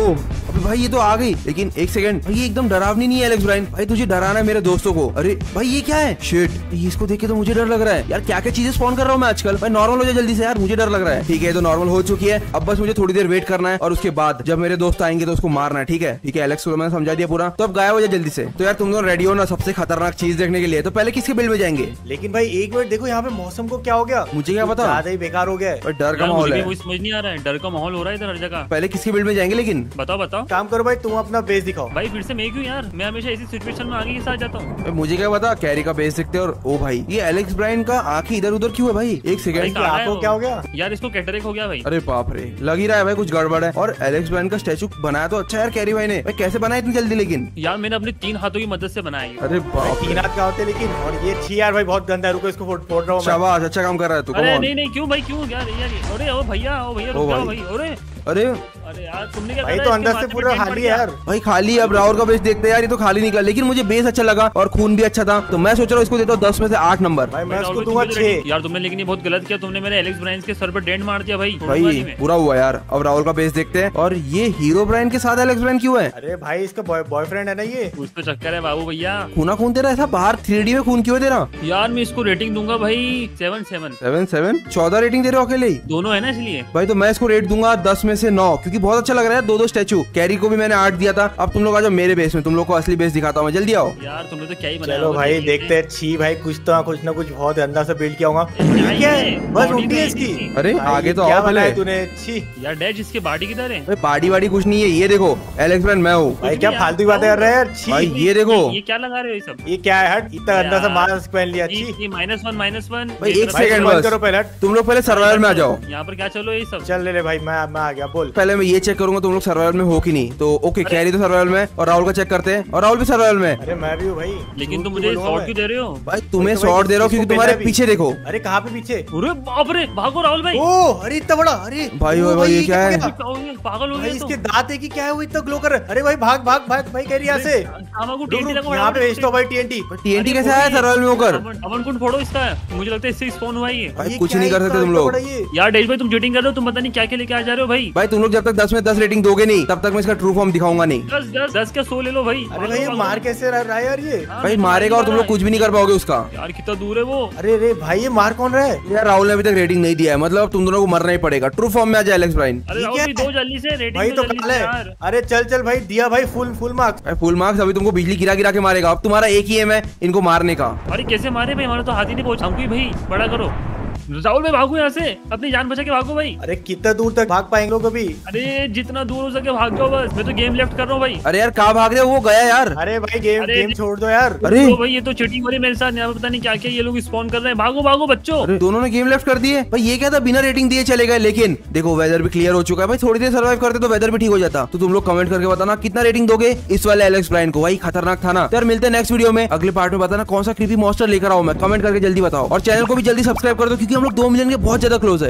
अबे भाई ये तो आ गई। लेकिन एक सेकंड भाई ये एकदम डरावनी नहीं है एलेक्स ब्राइन भाई तुझे डराना है मेरे दोस्तों को। अरे भाई ये क्या है? शिट इसको देख के तो मुझे डर लग रहा है। यार क्या क्या चीज़ें स्पॉन कर रहा हूँ मैं आजकल? भाई नॉर्मल हो जाए जल्दी से यार मुझे डर लग रहा है। ठीक है तो नॉर्मल हो चुकी है। अब बस मुझे थोड़ी देर वेट करना है और उसके बाद जब मेरे दोस्त आएँगे तो उसको मारना है ठीक है? ठीक है एलेक्स को मैंने समझा दिया पूरा। तो अब गायब हो जाए जल्दी से। तो यार तुम लोग रेडी हो ना सबसे खतरनाक चीज़ देखने के लिए? तो पहले किसके बिल में जाएँगे? लेकिन भाई एक मिनट देखो यहाँ पे मौसम को क्या हो गया? मुझे क्या पता? ज़्यादा ही बेकार हो गया डर का माहौल है। समझ नहीं आ रहा है। डर का माहौल हो रहा है इधर हर जगह। पहले किसके बिल्ड में जाएँगे लेकिन? बताओ बताओ। काम करो भाई तुम अपना बेस दिखाओ। भाई फिर से मैं क्यों यार? मैं हमेशा ऐसी सिचुएशन में आगे के साथ जाता हूँ। मुझे क्या पता कैरी का बेस देखते और ओ भाई ये एलेक्स ब्राइन का आँखें इधर उधर क्यों है भाई? एक सेकंड आपको क्या हो गया? यार इसको कैटरेक हो गया भाई। अरे बाप रे लग ही रहा है भाई कुछ गड़बड़ है। और एलेक्स ब्राइन का स्टैचू बनाया तो अच्छा यार कैरी भाई ने। भाई कैसे बनाया इतनी जल्दी लेकिन? यार मैंने अपने तीन हाथों की मदद से बनाया अरे बाप तीन हाथ का होते लेकिन? और ये छी यार भाई बहुत गंदा है रुको इसको फोड़ फोड़ रहा हूँ मैं। शाबाश अच्छा काम कर रहा है तू अरे नहीं नहीं क्यों भाई क्यों? यार यार अरे ओ भैया ओ भैया रुक जाओ। भाई अरे। अरे अरे यार तुमने क्या भाई तो अंदर से पूरा खाली है यार। भाई खाली अब राहुल का बेस देखते हैं यार ये तो खाली निकला लेकिन मुझे बेस अच्छा लगा और खून भी अच्छा था। तो मैं सोच रहा हूँ इसको देता हूँ दस में से आठ नंबर। भाई मैं इसको दूँगा भाई, तुमने छह। यार तुमने लेकिन ये बहुत गलत किया तुमने मेरे एलेक्स ब्राइन के सर पर डेंट मार दिया भाई भाई। बुरा हुआ यार। अब राहुल का बेस देखते हैं। और ये हीरो ब्राइन के साथ एलेक्स ब्राइन क्यों है? अरे भाई इसका बॉयफ्रेंड है ना ये? कुछ तो चक्कर है बाबू भैया। खूना खून तेरा ऐसा? बाहर थ्री में खून क्यों दे रहा यार मैं इसको रेटिंग दूँगा भाई सेवन सेवन सेवन सेवन चौदह रेटिंग दे रहे हो अकेले दोनों है ना इसलिए। भाई तो मैं इसको रेट दूँगा दस में से नौ क्योंकि बहुत अच्छा लग रहा है दो दो स्टैचू। कैरी को भी मैंने आठ दिया था। अब तुम लोग आ जाओ मेरे बेस में। तुम लोग को असली बेस दिखाता हूँ जल्दी आओ। यार तुमने तो क्या ही बनाया चलो भाई देखते हैं। छी भाई कुछ तो कुछ ना कुछ बहुत अंदर से बिल्ड किया होगा? है बस उल्टी है तो इसकी। अरे आगे तो आओ बनाया पहले। तूने? छी। यार डैड इसके बाडी किधर है? भाई बाडी वाडी कुछ नहीं है। ये देखो एलेक्स ब्राइन मैं हूँ। भाई क्या फालतू यार, बातें कर रहे हैं भाई ये देखो। ये क्या लगा रहे हो ये सब? ये क्या है? हट इतना अंदर से मास्क पहन लिया। छी। माइनस वन माइनस वन भाई, एक सेकंड बस। करो पहले। तुम लोग पहले सर्वाइवल में आ जाओ। यहाँ पर क्या चलो ये सब? चल ले ले भाई मैं मैं आ गया। बोल। पहले मैं ये चेक करूँगा तुम लोग सर्वाइवल में हो कि नहीं? तो ओके कैरी तो सर्वाइवल में और राहुल का चेक करते हैं। और राहुल भी सर्वाइवल में। अरे मैं भी हूँ भाई। लेकिन तुम मुझे शॉट शॉर्ट क्यों दे रहे हो? भाई तुम्हें शॉट शॉर्ट दे रहा हूँ क्योंकि तुम्हारे पीछे देखो। अरे कहाँ पे पीछे? अरे बाप रे भागो राहुल भाई। ओ अरे इतना बड़ा अरे। भाई, भाई, ये क्या है? पागल हो गए गया इसके दांत है कि क्या है वो इतना ग्लो कर अरे भाई भाग भाग भाग भाई कह रही यहाँ से। यहाँ पे भेज दो भाई टीएनटी टीएनटी कैसे आया सर्वाइवल में होकर? अवन कुंड फोड़ो इसका मुझे लगता है इससे स्पॉन हुआ ही है भाई कुछ नहीं कर सकते तुम लोग। यार डेज़ भाई तुम चीटिंग कर रहे हो तुम पता नहीं क्या क्या लेके आ जा रहे हो भाई। भाई तुम लोग जब तक दस में दस रेटिंग दोगे नहीं तब तक मैं इसका ट्रू फॉर्म दिखाऊँगा नहीं। दस दस दस का सो ले लो भाई। अरे भाई मार कैसे रहा है यार ये? हाँ, भाई मारेगा और तुम लोग कुछ भी नहीं कर पाओगे उसका। यार कितना दूर है वो। अरे रे भाई ये मार कौन रहा है? यार राहुल ने अभी तक रेटिंग नहीं दिया है मतलब अब तुम दोनों को मरना ही पड़ेगा। ट्रू फॉर्म में आ जाए एलेक्स ब्राइन ये? दो जल्दी से रेटिंग भाई तो कल है। अरे चल चल भाई दिया भाई full full marks full marks अभी तुमको बिजली गिरा गिरा के मारेगा। अब तुम्हारा एक ही एम है इनको मारने का। अरे कैसे मारे भाई? हमारा तो हाथी नहीं पहुँचा भाई? बड़ा करो। राहुल भाई भागो यहाँ से। अपनी जान बचा के भागो भाई। अरे कितना दूर तक भाग पाएँगे लोग अभी? अरे जितना दूर हो सके भाग जाओ बस। मैं तो गेम लेफ़्ट कर रहा हूँ भाई। अरे यार कहाँ भाग रहे हो? वो गया यार। अरे भाई गेम गेम छोड़ दो यार। अरे। तो भाई ये तो चीटिंग हो रही मेरे साथ। यहाँ पता नहीं क्या क्या ये लोग स्पॉन कर रहे हैं। भागो भागो बच्चों। दोनों ने गेम लेफ़्ट कर दिए। भाई ये क्या था? बिना रेटिंग दिए चले गए। लेकिन देखो वेदर भी क्लियर हो चुका है। भाई थोड़ी देर सर्वाइव करते तो वेदर भी ठीक हो जाता। तो तुम लोग कमेंट करके बताना कितना रेटिंग दोगे इस वाले एलेक्स ब्राइन को? भाई खतरनाक था ना। तो यार मिलते हैं नेक्स्ट वीडियो में। अगले पार्ट में बताना कौन सा क्रीपी मॉन्स्टर लेकर आओ मैं। कमेंट करके जल्दी बताओ। और चैनल को भी जल्दी सब्सक्राइब कर दो क्योंकि हम लोग दो मिलियन के बहुत ज़्यादा क्लोज है।